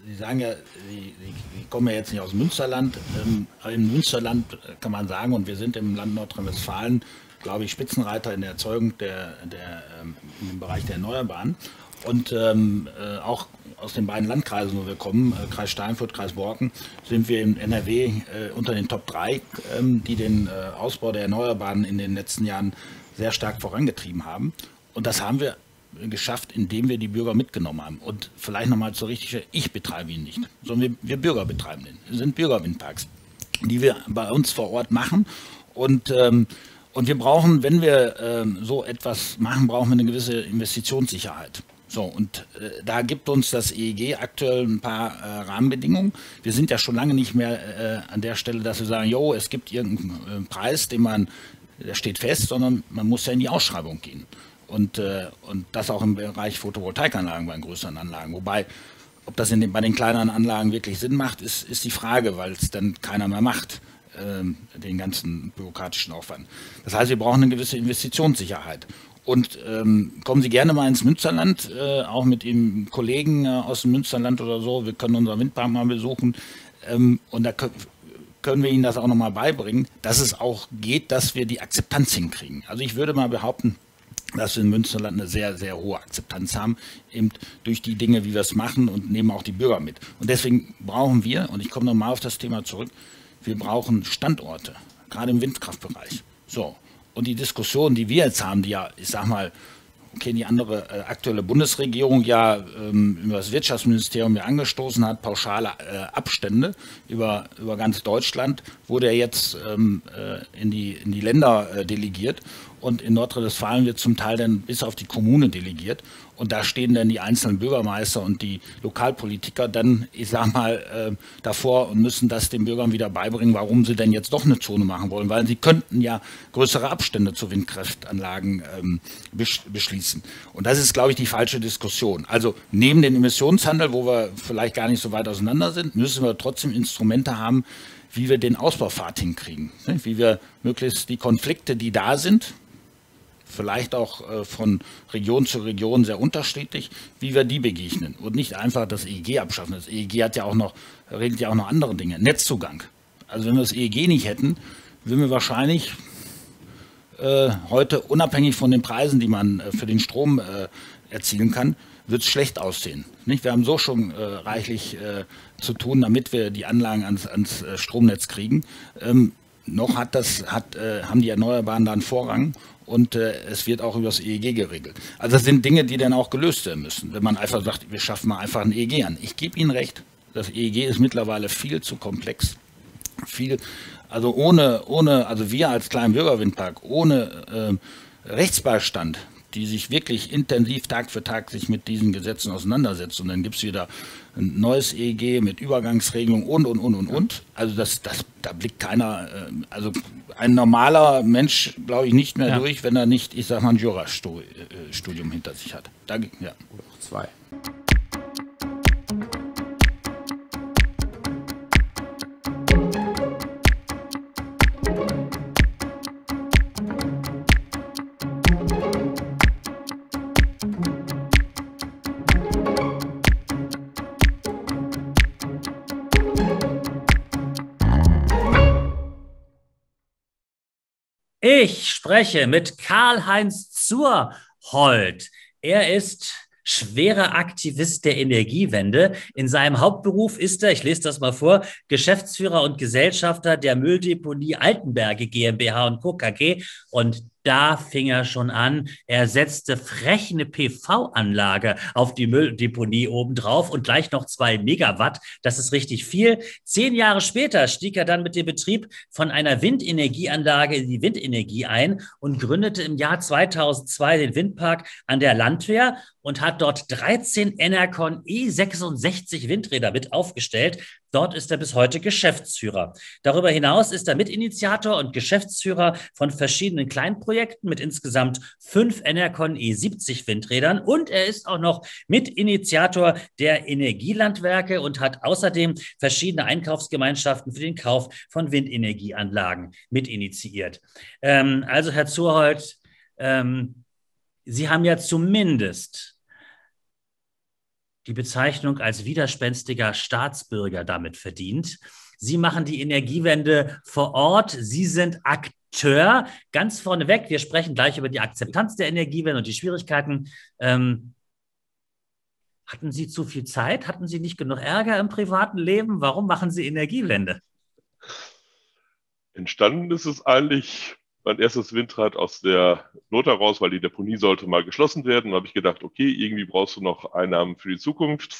Sie sagen ja, Sie, Sie, kommen ja jetzt nicht aus dem Münsterland. Ähm, Im Münsterland kann man sagen, und wir sind im Land Nordrhein-Westfalen, glaube ich, Spitzenreiter in der Erzeugung der, der, ähm, im Bereich der Erneuerbaren. Und ähm, äh, auch aus den beiden Landkreisen, wo wir kommen, äh, Kreis Steinfurt, Kreis Borken, sind wir im NRW äh, unter den Top 3, ähm, die den äh, Ausbau der Erneuerbaren in den letzten Jahren sehr stark vorangetrieben haben. Und das haben wir geschafft, indem wir die Bürger mitgenommen haben. Und vielleicht nochmal zur richtigen, ich betreibe ihn nicht, sondern wir, wir Bürger betreiben den. Wir sind Bürgerwindparks, die wir bei uns vor Ort machen. Und ähm, und wir brauchen, wenn wir ähm, so etwas machen, brauchen wir eine gewisse Investitionssicherheit. So, und äh, da gibt uns das EEG aktuell ein paar äh, Rahmenbedingungen. Wir sind ja schon lange nicht mehr äh, an der Stelle, dass wir sagen, jo, es gibt irgendeinen äh, Preis, den man, der steht fest, sondern man muss ja in die Ausschreibung gehen. Und, äh, und das auch im Bereich Photovoltaikanlagen bei größeren Anlagen. Wobei, ob das den, bei den kleineren Anlagen wirklich Sinn macht, ist, ist die Frage, weil es dann keiner mehr macht ähm, den ganzen bürokratischen Aufwand. Das heißt, wir brauchen eine gewisse Investitionssicherheit. Und ähm, kommen Sie gerne mal ins Münsterland, äh, auch mit Ihrem Kollegen äh, aus dem Münsterland oder so. Wir können unseren Windpark mal besuchen. Ähm, und da können wir Ihnen das auch nochmal beibringen, dass es auch geht, dass wir die Akzeptanz hinkriegen. Also ich würde mal behaupten, dass wir in Münsterland eine sehr, sehr hohe Akzeptanz haben, eben durch die Dinge, wie wir es machen und nehmen auch die Bürger mit. Und deswegen brauchen wir, und ich komme nochmal auf das Thema zurück, wir brauchen Standorte, gerade im Windkraftbereich. So, und die Diskussion, die wir jetzt haben, die ja, ich sag mal, okay, die andere äh, aktuelle Bundesregierung ja ähm, über das Wirtschaftsministerium ja angestoßen hat, pauschale äh, Abstände über, über ganz Deutschland, wurde er jetzt ähm, äh, in, die, in die Länder äh, delegiert und in Nordrhein-Westfalen wird zum Teil dann bis auf die Kommune delegiert. Und da stehen dann die einzelnen Bürgermeister und die Lokalpolitiker dann, ich sag mal, äh, davor und müssen das den Bürgern wieder beibringen, warum sie denn jetzt doch eine Zone machen wollen, weil sie könnten ja größere Abstände zu Windkraftanlagen ähm, besch beschließen. Und das ist, glaube ich, die falsche Diskussion. Also neben dem Emissionshandel, wo wir vielleicht gar nicht so weit auseinander sind, müssen wir trotzdem Instrumente haben, wie wir den Ausbaufahrt hinkriegen, wie wir möglichst die Konflikte, die da sind, vielleicht auch äh, von Region zu Region sehr unterschiedlich, wie wir die begegnen und nicht einfach das EEG abschaffen. Das EEG hat ja auch noch, regelt ja auch noch andere Dinge. Netzzugang. Also wenn wir das EEG nicht hätten, würden wir wahrscheinlich äh, heute unabhängig von den Preisen, die man äh, für den Strom äh, erzielen kann, wird es schlecht aussehen. Nicht? Wir haben so schon äh, reichlich äh, zu tun, damit wir die Anlagen ans, ans Stromnetz kriegen. Ähm, noch hat das, hat, haben die Erneuerbaren dann Vorrang und äh, es wird auch über das EEG geregelt. Also das sind Dinge, die dann auch gelöst werden müssen, wenn man einfach sagt, wir schaffen mal einfach ein EEG an. Ich gebe Ihnen recht, das EEG ist mittlerweile viel zu komplex. viel, also ohne, ohne, also wir als kleinen Bürgerwindpark, ohne äh, Rechtsbeistand, die sich wirklich intensiv Tag für Tag sich mit diesen Gesetzen auseinandersetzt. Und dann gibt es wieder ein neues EEG mit Übergangsregelung und, und, und, und, und. Also das, das, da blickt keiner, äh, also ein normaler Mensch, glaube ich, nicht mehr ja. durch, wenn er nicht, ich sag mal, ein Jurastudium hinter sich hat. Da, ja. Zwei. Ich spreche mit Karl-Heinz Zurhold. Er ist schwerer Aktivist der Energiewende. In seinem Hauptberuf ist er, ich lese das mal vor, Geschäftsführer und Gesellschafter der Mülldeponie Altenberge GmbH und Co. KG. Und da fing er schon an. Er setzte frech eine PV-Anlage auf die Mülldeponie obendrauf und gleich noch zwei Megawatt. Das ist richtig viel. Zehn Jahre später stieg er dann mit dem Betrieb von einer Windenergieanlage in die Windenergie ein und gründete im Jahr 2002 den Windpark an der Landwehr und hat dort 13 Enercon E66 Windräder mit aufgestellt. Dort ist er bis heute Geschäftsführer. Darüber hinaus ist er Mitinitiator und Geschäftsführer von verschiedenen Kleinprojekten mit insgesamt fünf Enercon E70 Windrädern und er ist auch noch Mitinitiator der Energielandwerke und hat außerdem verschiedene Einkaufsgemeinschaften für den Kauf von Windenergieanlagen mitinitiiert. Ähm, also Herr Zurhold, ähm, Sie haben ja zumindest die Bezeichnung als widerspenstiger Staatsbürger damit verdient. Sie machen die Energiewende vor Ort. Sie sind Akteur. Ganz vorneweg, wir sprechen gleich über die Akzeptanz der Energiewende und die Schwierigkeiten. Ähm, hatten Sie zu viel Zeit? Hatten Sie nicht genug Ärger im privaten Leben? Warum machen Sie Energiewende? Entstanden ist es eigentlich mein erstes Windrad aus der Not heraus, weil die Deponie sollte mal geschlossen werden. Da habe ich gedacht, okay, irgendwie brauchst du noch Einnahmen für die Zukunft.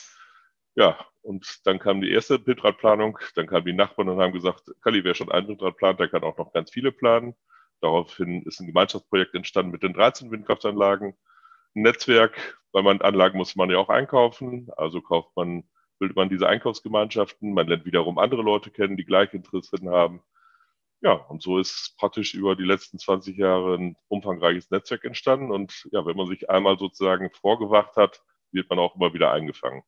Ja, und dann kam die erste Windradplanung, dann kamen die Nachbarn und haben gesagt, Kali, wer schon ein Windrad plant, der kann auch noch ganz viele planen. Daraufhin ist ein Gemeinschaftsprojekt entstanden mit den 13 Windkraftanlagen. Ein Netzwerk, weil man Anlagen muss man ja auch einkaufen. Also kauft man, bildet man diese Einkaufsgemeinschaften. Man lernt wiederum andere Leute kennen, die gleiche Interessen haben. Ja, und so ist praktisch über die letzten 20 Jahre ein umfangreiches Netzwerk entstanden. Und ja, wenn man sich einmal sozusagen vorgewacht hat, wird man auch immer wieder eingefangen.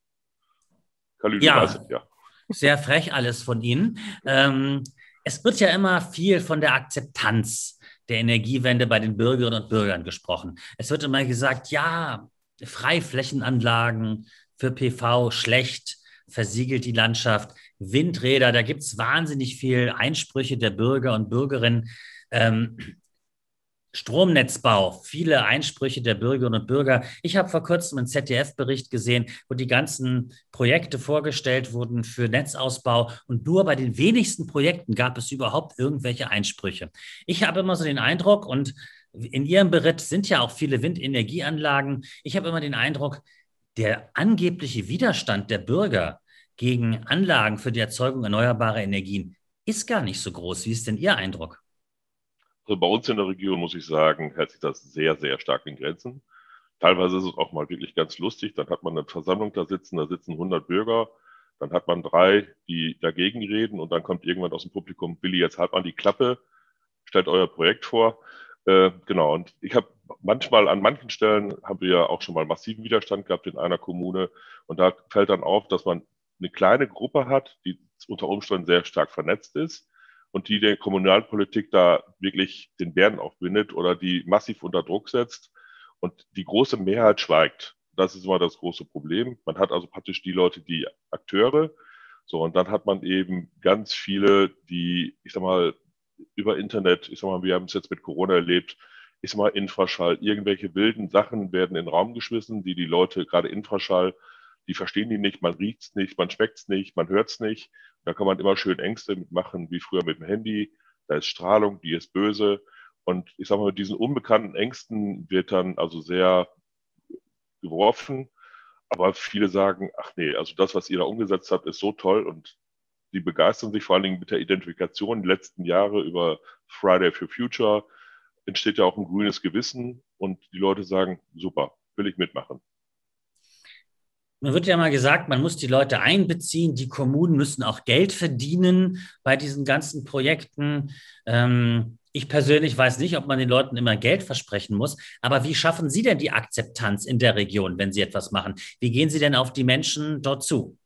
Kalü, ja, weißt, ja, sehr frech alles von Ihnen. Ähm, es wird ja immer viel von der Akzeptanz der Energiewende bei den Bürgerinnen und Bürgern gesprochen. Es wird immer gesagt, ja, Freiflächenanlagen für PV schlecht, versiegelt die Landschaft. Windräder, da gibt es wahnsinnig viel Einsprüche der Bürger und Bürgerinnen. Ähm, Stromnetzbau, viele Einsprüche der Bürgerinnen und Bürger. Ich habe vor kurzem einen ZDF-Bericht gesehen, wo die ganzen Projekte vorgestellt wurden für Netzausbau und nur bei den wenigsten Projekten gab es überhaupt irgendwelche Einsprüche. Ich habe immer so den Eindruck und in Ihrem Bericht sind ja auch viele Windenergieanlagen. Ich habe immer den Eindruck, der angebliche Widerstand der Bürger gegen Anlagen für die Erzeugung erneuerbarer Energien ist gar nicht so groß. Wie ist denn Ihr Eindruck? Also bei uns in der Region, muss ich sagen, hält sich das sehr, sehr stark in Grenzen. Teilweise ist es auch mal wirklich ganz lustig. Dann hat man eine Versammlung da sitzen, da sitzen 100 Bürger. Dann hat man drei, die dagegen reden und dann kommt irgendwann aus dem Publikum, Billy, jetzt halt mal die Klappe, stellt euer Projekt vor. Äh, genau, und ich habe manchmal an manchen Stellen haben wir ja auch schon mal massiven Widerstand gehabt in einer Kommune und da fällt dann auf, dass man eine kleine Gruppe hat, die unter Umständen sehr stark vernetzt ist und die der Kommunalpolitik da wirklich den Bären aufbindet oder die massiv unter Druck setzt und die große Mehrheit schweigt. Das ist immer das große Problem. Man hat also praktisch die Leute, die Akteure, so und dann hat man eben ganz viele, die, ich sag mal, über Internet, ich sag mal, wir haben es jetzt mit Corona erlebt, ich sag mal, Infraschall, irgendwelche wilden Sachen werden in den Raum geschmissen, die die Leute, gerade Infraschall, die verstehen die nicht, man riecht's nicht, man schmeckt's nicht, man hört's nicht. Da kann man immer schön Ängste mitmachen, wie früher mit dem Handy. Da ist Strahlung, die ist böse. Und ich sage mal, mit diesen unbekannten Ängsten wird dann also sehr geworfen. Aber viele sagen, ach nee, also das, was ihr da umgesetzt habt, ist so toll und die begeistern sich vor allen Dingen mit der Identifikation die letzten Jahre über Friday for Future. Entsteht ja auch ein grünes Gewissen und die Leute sagen, super, will ich mitmachen. Man wird ja mal gesagt, man muss die Leute einbeziehen, die Kommunen müssen auch Geld verdienen bei diesen ganzen Projekten. Ähm, ich persönlich weiß nicht, ob man den Leuten immer Geld versprechen muss, aber wie schaffen Sie denn die Akzeptanz in der Region, wenn Sie etwas machen? Wie gehen Sie denn auf die Menschen dort zu?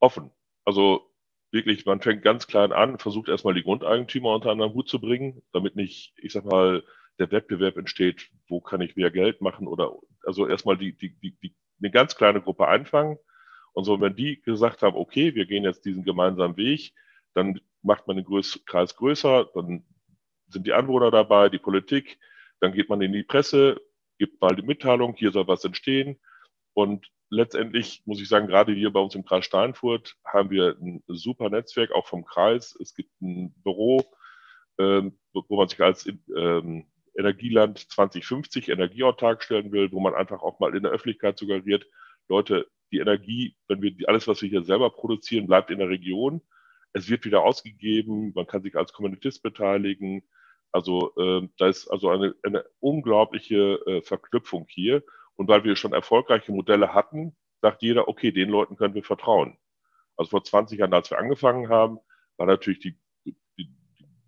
Offen. Also wirklich, man fängt ganz klein an, versucht erstmal die Grundeigentümer unter anderem Hut zu bringen, damit nicht, ich sag mal, der Wettbewerb entsteht, wo kann ich mehr Geld machen oder also erstmal die, die, die, die eine ganz kleine Gruppe einfangen. Und so, wenn die gesagt haben, okay, wir gehen jetzt diesen gemeinsamen Weg, dann macht man den Kreis größer, dann sind die Anwohner dabei, die Politik, dann geht man in die Presse, gibt mal die Mitteilung, hier soll was entstehen. Und letztendlich muss ich sagen, gerade hier bei uns im Kreis Steinfurt haben wir ein super Netzwerk, auch vom Kreis. Es gibt ein Büro, ähm, wo man sich als ähm, Energieland 2050 energieautark stellen will, wo man einfach auch mal in der Öffentlichkeit suggeriert, Leute, die Energie, wenn wir alles, was wir hier selber produzieren, bleibt in der Region. Es wird wieder ausgegeben, man kann sich als Kommunitist beteiligen. Also äh, da ist also eine, eine unglaubliche äh, Verknüpfung hier. Und weil wir schon erfolgreiche Modelle hatten, sagt jeder, okay, den Leuten können wir vertrauen. Also vor 20 Jahren, als wir angefangen haben, war natürlich die, die,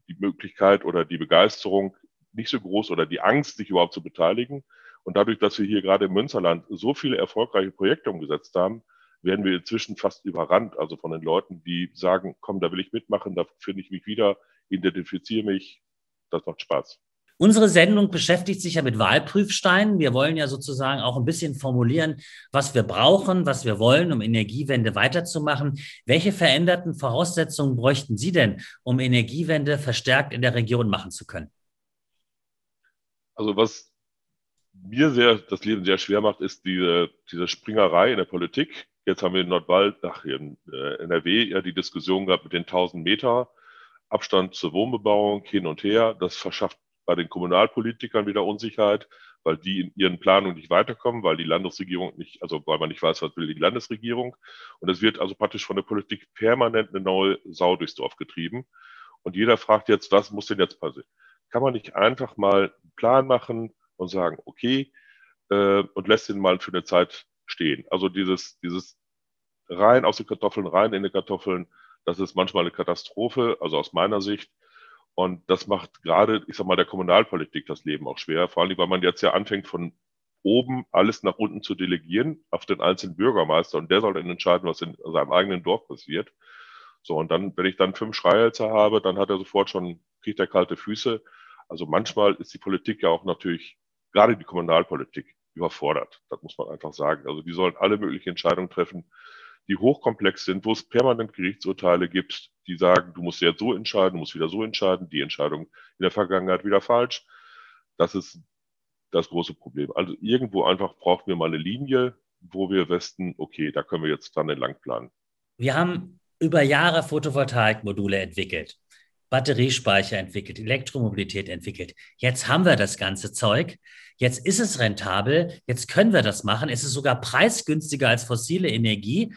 die Möglichkeit oder die Begeisterung nicht so groß oder die Angst, sich überhaupt zu beteiligen. Und dadurch, dass wir hier gerade im Münsterland so viele erfolgreiche Projekte umgesetzt haben, werden wir inzwischen fast überrannt, also von den Leuten, die sagen, komm, da will ich mitmachen, da finde ich mich wieder, identifiziere mich, das macht Spaß. Unsere Sendung beschäftigt sich ja mit Wahlprüfsteinen. Wir wollen ja sozusagen auch ein bisschen formulieren, was wir brauchen, was wir wollen, um Energiewende weiterzumachen. Welche veränderten Voraussetzungen bräuchten Sie denn, um Energiewende verstärkt in der Region machen zu können? Also was mir sehr das Leben sehr schwer macht, ist diese, diese Springerei in der Politik. Jetzt haben wir in Nordwald, ach, in äh, NRW ja die Diskussion gehabt mit den 1000 Meter Abstand zur Wohnbebauung hin und her. Das verschafft bei den Kommunalpolitikern wieder Unsicherheit, weil die in ihren Planungen nicht weiterkommen, weil die Landesregierung nicht, also weil man nicht weiß, was will die Landesregierung. Und es wird also praktisch von der Politik permanent eine neue Sau durchs Dorf getrieben. Und jeder fragt jetzt, was muss denn jetzt passieren? Kann man nicht einfach mal einen Plan machen und sagen, okay, äh, und lässt den mal für eine Zeit stehen. Also dieses, dieses rein aus den Kartoffeln, rein in die Kartoffeln, das ist manchmal eine Katastrophe, also aus meiner Sicht. Und das macht gerade, ich sag mal, der Kommunalpolitik das Leben auch schwer. Vor allem, weil man jetzt ja anfängt, von oben alles nach unten zu delegieren auf den einzelnen Bürgermeister und der soll dann entscheiden, was in seinem eigenen Dorf passiert. So, und dann, wenn ich dann fünf Schreihälzer habe, dann hat er sofort schon, kriegt er kalte Füße. Also manchmal ist die Politik ja auch natürlich, gerade die Kommunalpolitik, überfordert. Das muss man einfach sagen. Also die sollen alle möglichen Entscheidungen treffen, die hochkomplex sind, wo es permanent Gerichtsurteile gibt, die sagen, du musst jetzt so entscheiden, du musst wieder so entscheiden, die Entscheidung in der Vergangenheit wieder falsch. Das ist das große Problem. Also irgendwo einfach brauchen wir mal eine Linie, wo wir wissen, okay, da können wir jetzt dann entlang planen. Wir haben über Jahre Photovoltaikmodule entwickelt, Batteriespeicher entwickelt, Elektromobilität entwickelt. Jetzt haben wir das ganze Zeug. Jetzt ist es rentabel. Jetzt können wir das machen. Es ist sogar preisgünstiger als fossile Energie.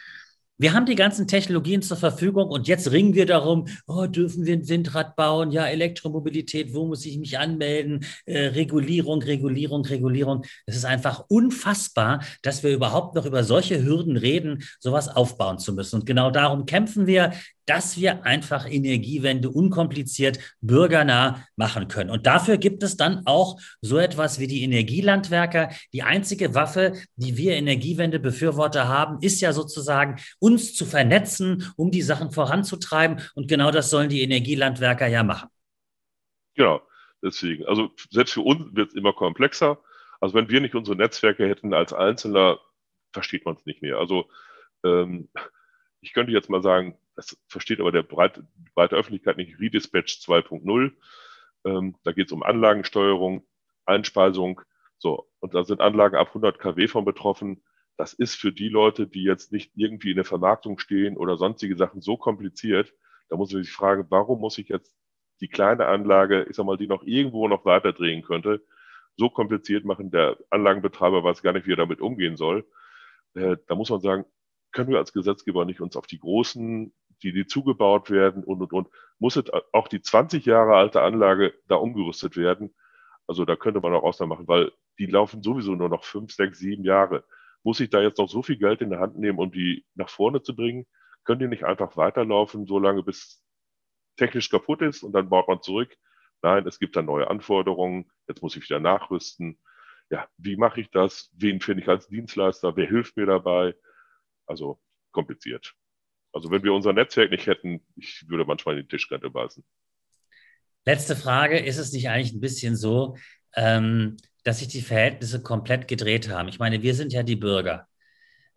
Wir haben die ganzen Technologien zur Verfügung und jetzt ringen wir darum, oh, dürfen wir ein Windrad bauen? Ja, Elektromobilität, wo muss ich mich anmelden? Äh, Regulierung, Regulierung, Regulierung. Es ist einfach unfassbar, dass wir überhaupt noch über solche Hürden reden, sowas aufbauen zu müssen. Und genau darum kämpfen wir dass wir einfach Energiewende unkompliziert bürgernah machen können. Und dafür gibt es dann auch so etwas wie die Energielandwerker. Die einzige Waffe, die wir Energiewende-Befürworter haben, ist ja sozusagen, uns zu vernetzen, um die Sachen voranzutreiben. Und genau das sollen die Energielandwerker ja machen. Genau, deswegen. Also selbst für uns wird es immer komplexer. Also wenn wir nicht unsere Netzwerke hätten als Einzelner, versteht man es nicht mehr. Also ähm, ich könnte jetzt mal sagen, das versteht aber der breite, breite Öffentlichkeit nicht, Redispatch 2.0. Ähm, da geht es um Anlagensteuerung, Einspeisung. So, und da sind Anlagen ab 100 kW von betroffen. Das ist für die Leute, die jetzt nicht irgendwie in der Vermarktung stehen oder sonstige Sachen so kompliziert. Da muss man sich fragen, warum muss ich jetzt die kleine Anlage, ich sag mal, die noch irgendwo noch weiter drehen könnte, so kompliziert machen. Der Anlagenbetreiber weiß gar nicht, wie er damit umgehen soll. Äh, da muss man sagen, können wir als Gesetzgeber nicht uns auf die großen, die, die zugebaut werden und, und, und, muss auch die 20 Jahre alte Anlage da umgerüstet werden? Also da könnte man auch Ausnahmen machen, weil die laufen sowieso nur noch fünf, sechs, sieben Jahre. Muss ich da jetzt noch so viel Geld in der Hand nehmen, um die nach vorne zu bringen? Können die nicht einfach weiterlaufen, solange bis technisch kaputt ist und dann baut man zurück? Nein, es gibt da neue Anforderungen. Jetzt muss ich wieder nachrüsten. Ja, wie mache ich das? Wen finde ich als Dienstleister? Wer hilft mir dabei? Also kompliziert. Also wenn wir unser Netzwerk nicht hätten, ich würde manchmal in die Tischkante beißen. Letzte Frage, ist es nicht eigentlich ein bisschen so, ähm, dass sich die Verhältnisse komplett gedreht haben? Ich meine, wir sind ja die Bürger.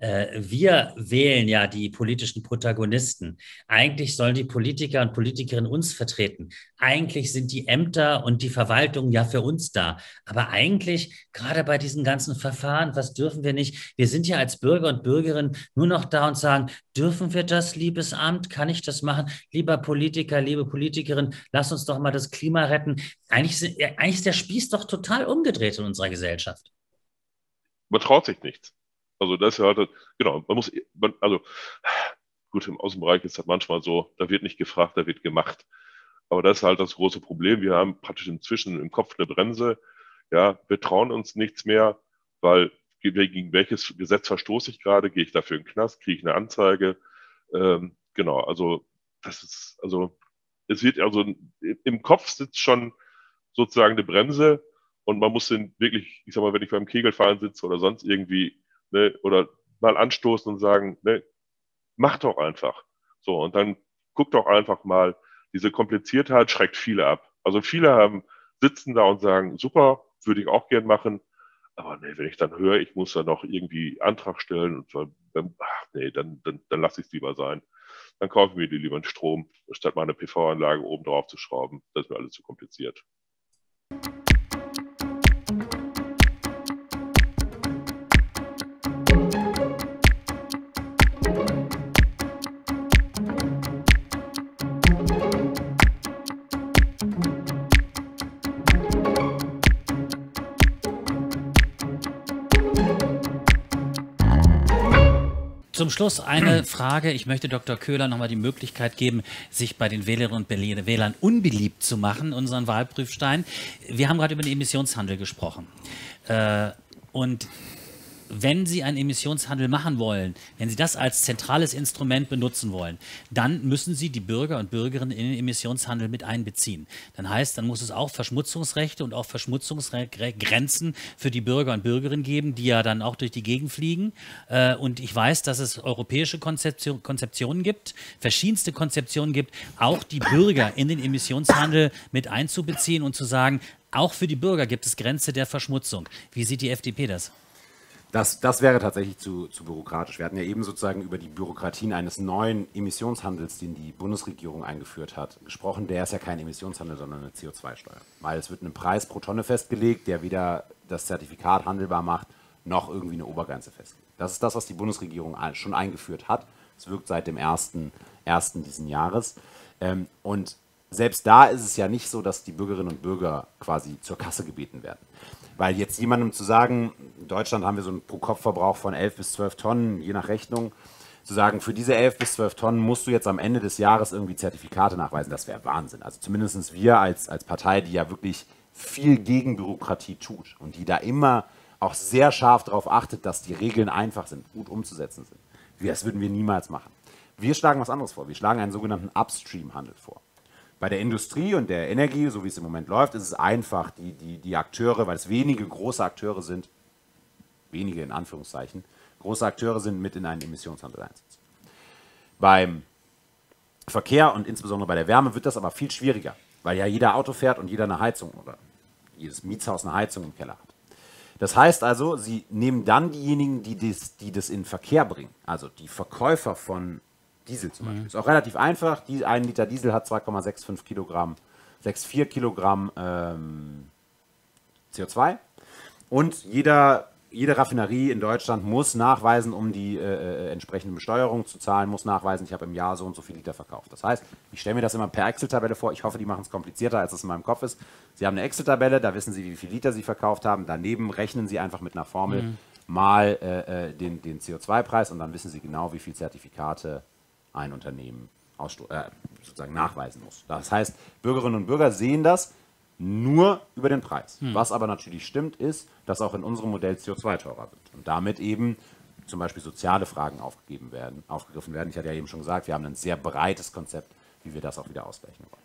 Äh, wir wählen ja die politischen Protagonisten. Eigentlich sollen die Politiker und Politikerinnen uns vertreten. Eigentlich sind die Ämter und die Verwaltung ja für uns da. Aber eigentlich, gerade bei diesen ganzen Verfahren, was dürfen wir nicht? Wir sind ja als Bürger und Bürgerinnen nur noch da und sagen, dürfen wir das, liebes Amt? Kann ich das machen? Lieber Politiker, liebe Politikerin, lass uns doch mal das Klima retten. Eigentlich, eigentlich ist der Spieß doch total umgedreht in unserer Gesellschaft. Man traut sich nichts. Also das ist halt, genau, man muss, man, also gut, im Außenbereich ist das manchmal so, da wird nicht gefragt, da wird gemacht. Aber das ist halt das große Problem. Wir haben praktisch inzwischen im Kopf eine Bremse. Ja, wir trauen uns nichts mehr, weil gegen welches Gesetz verstoße ich gerade? Gehe ich dafür in den Knast? Kriege ich eine Anzeige? Ähm, genau, also das ist, also es wird, also im Kopf sitzt schon sozusagen eine Bremse und man muss den wirklich, ich sag mal, wenn ich beim Kegelfahren sitze oder sonst irgendwie ne, oder mal anstoßen und sagen, ne, mach doch einfach. So, und dann guck doch einfach mal, diese Kompliziertheit schreckt viele ab. Also viele haben, sitzen da und sagen, super, würde ich auch gern machen. Aber nee, wenn ich dann höre, ich muss da noch irgendwie Antrag stellen und dann, ach nee, dann, dann, dann lasse ich es lieber sein. Dann kaufen wir die lieber einen Strom, statt mal eine PV-Anlage oben drauf zu schrauben. Das ist mir alles zu kompliziert. Zum Schluss eine Frage. Ich möchte Dr. Köhler nochmal die Möglichkeit geben, sich bei den Wählerinnen und Wählern unbeliebt zu machen, unseren Wahlprüfstein. Wir haben gerade über den Emissionshandel gesprochen. Äh, und wenn Sie einen Emissionshandel machen wollen, wenn Sie das als zentrales Instrument benutzen wollen, dann müssen Sie die Bürger und Bürgerinnen in den Emissionshandel mit einbeziehen. Dann heißt, dann muss es auch Verschmutzungsrechte und auch Verschmutzungsgrenzen für die Bürger und Bürgerinnen geben, die ja dann auch durch die Gegend fliegen. Äh, und ich weiß, dass es europäische Konzeption, Konzeptionen gibt, verschiedenste Konzeptionen gibt, auch die Bürger in den Emissionshandel mit einzubeziehen und zu sagen, auch für die Bürger gibt es Grenze der Verschmutzung. Wie sieht die FDP das? Das, das wäre tatsächlich zu, zu bürokratisch. Wir hatten ja eben sozusagen über die Bürokratien eines neuen Emissionshandels, den die Bundesregierung eingeführt hat, gesprochen. Der ist ja kein Emissionshandel, sondern eine CO2-Steuer. Weil es wird ein Preis pro Tonne festgelegt, der weder das Zertifikat handelbar macht, noch irgendwie eine Obergrenze festlegt. Das ist das, was die Bundesregierung schon eingeführt hat. Es wirkt seit dem 1.1. diesen Jahres. Ähm, und selbst da ist es ja nicht so, dass die Bürgerinnen und Bürger quasi zur Kasse gebeten werden. Weil jetzt jemandem zu sagen, in Deutschland haben wir so einen Pro-Kopf-Verbrauch von 11 bis 12 Tonnen, je nach Rechnung, zu sagen, für diese 11 bis 12 Tonnen musst du jetzt am Ende des Jahres irgendwie Zertifikate nachweisen, das wäre Wahnsinn. Also zumindest wir als, als Partei, die ja wirklich viel gegen Bürokratie tut und die da immer auch sehr scharf darauf achtet, dass die Regeln einfach sind, gut umzusetzen sind. Das würden wir niemals machen. Wir schlagen was anderes vor. Wir schlagen einen sogenannten Upstream-Handel vor. Bei der Industrie und der Energie, so wie es im Moment läuft, ist es einfach, die, die, die Akteure, weil es wenige große Akteure sind, wenige in Anführungszeichen, große Akteure sind, mit in einen Emissionshandel einsetzen. Beim Verkehr und insbesondere bei der Wärme wird das aber viel schwieriger, weil ja jeder Auto fährt und jeder eine Heizung oder jedes Mietshaus eine Heizung im Keller hat. Das heißt also, sie nehmen dann diejenigen, die das, die das in Verkehr bringen, also die Verkäufer von Diesel zum Beispiel. Mhm. Ist auch relativ einfach. Die, ein Liter Diesel hat 2,65 Kilogramm, 6,4 Kilogramm ähm, CO2. Und jeder, jede Raffinerie in Deutschland muss nachweisen, um die äh, äh, entsprechende Besteuerung zu zahlen, muss nachweisen, ich habe im Jahr so und so viel Liter verkauft. Das heißt, ich stelle mir das immer per Excel-Tabelle vor. Ich hoffe, die machen es komplizierter, als es in meinem Kopf ist. Sie haben eine Excel-Tabelle, da wissen Sie, wie viel Liter Sie verkauft haben. Daneben rechnen Sie einfach mit einer Formel. Mhm mal äh, äh den, den CO2-Preis und dann wissen Sie genau, wie viele Zertifikate ein Unternehmen äh, sozusagen nachweisen muss. Das heißt, Bürgerinnen und Bürger sehen das nur über den Preis. Hm. Was aber natürlich stimmt, ist, dass auch in unserem Modell CO2 teurer wird und damit eben zum Beispiel soziale Fragen aufgegeben werden, aufgegriffen werden. Ich hatte ja eben schon gesagt, wir haben ein sehr breites Konzept, wie wir das auch wieder ausgleichen wollen.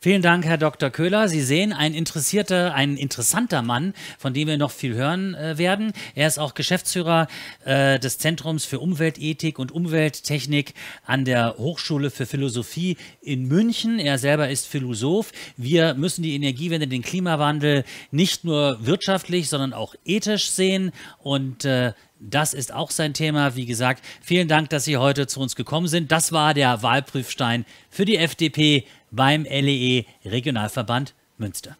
Vielen Dank, Herr Dr. Köhler. Sie sehen, ein interessierter, ein interessanter Mann, von dem wir noch viel hören äh, werden. Er ist auch Geschäftsführer äh, des Zentrums für Umweltethik und Umwelttechnik an der Hochschule für Philosophie in München. Er selber ist Philosoph. Wir müssen die Energiewende, den Klimawandel nicht nur wirtschaftlich, sondern auch ethisch sehen und äh, das ist auch sein Thema. Wie gesagt, vielen Dank, dass Sie heute zu uns gekommen sind. Das war der Wahlprüfstein für die FDP beim LEE Regionalverband Münster.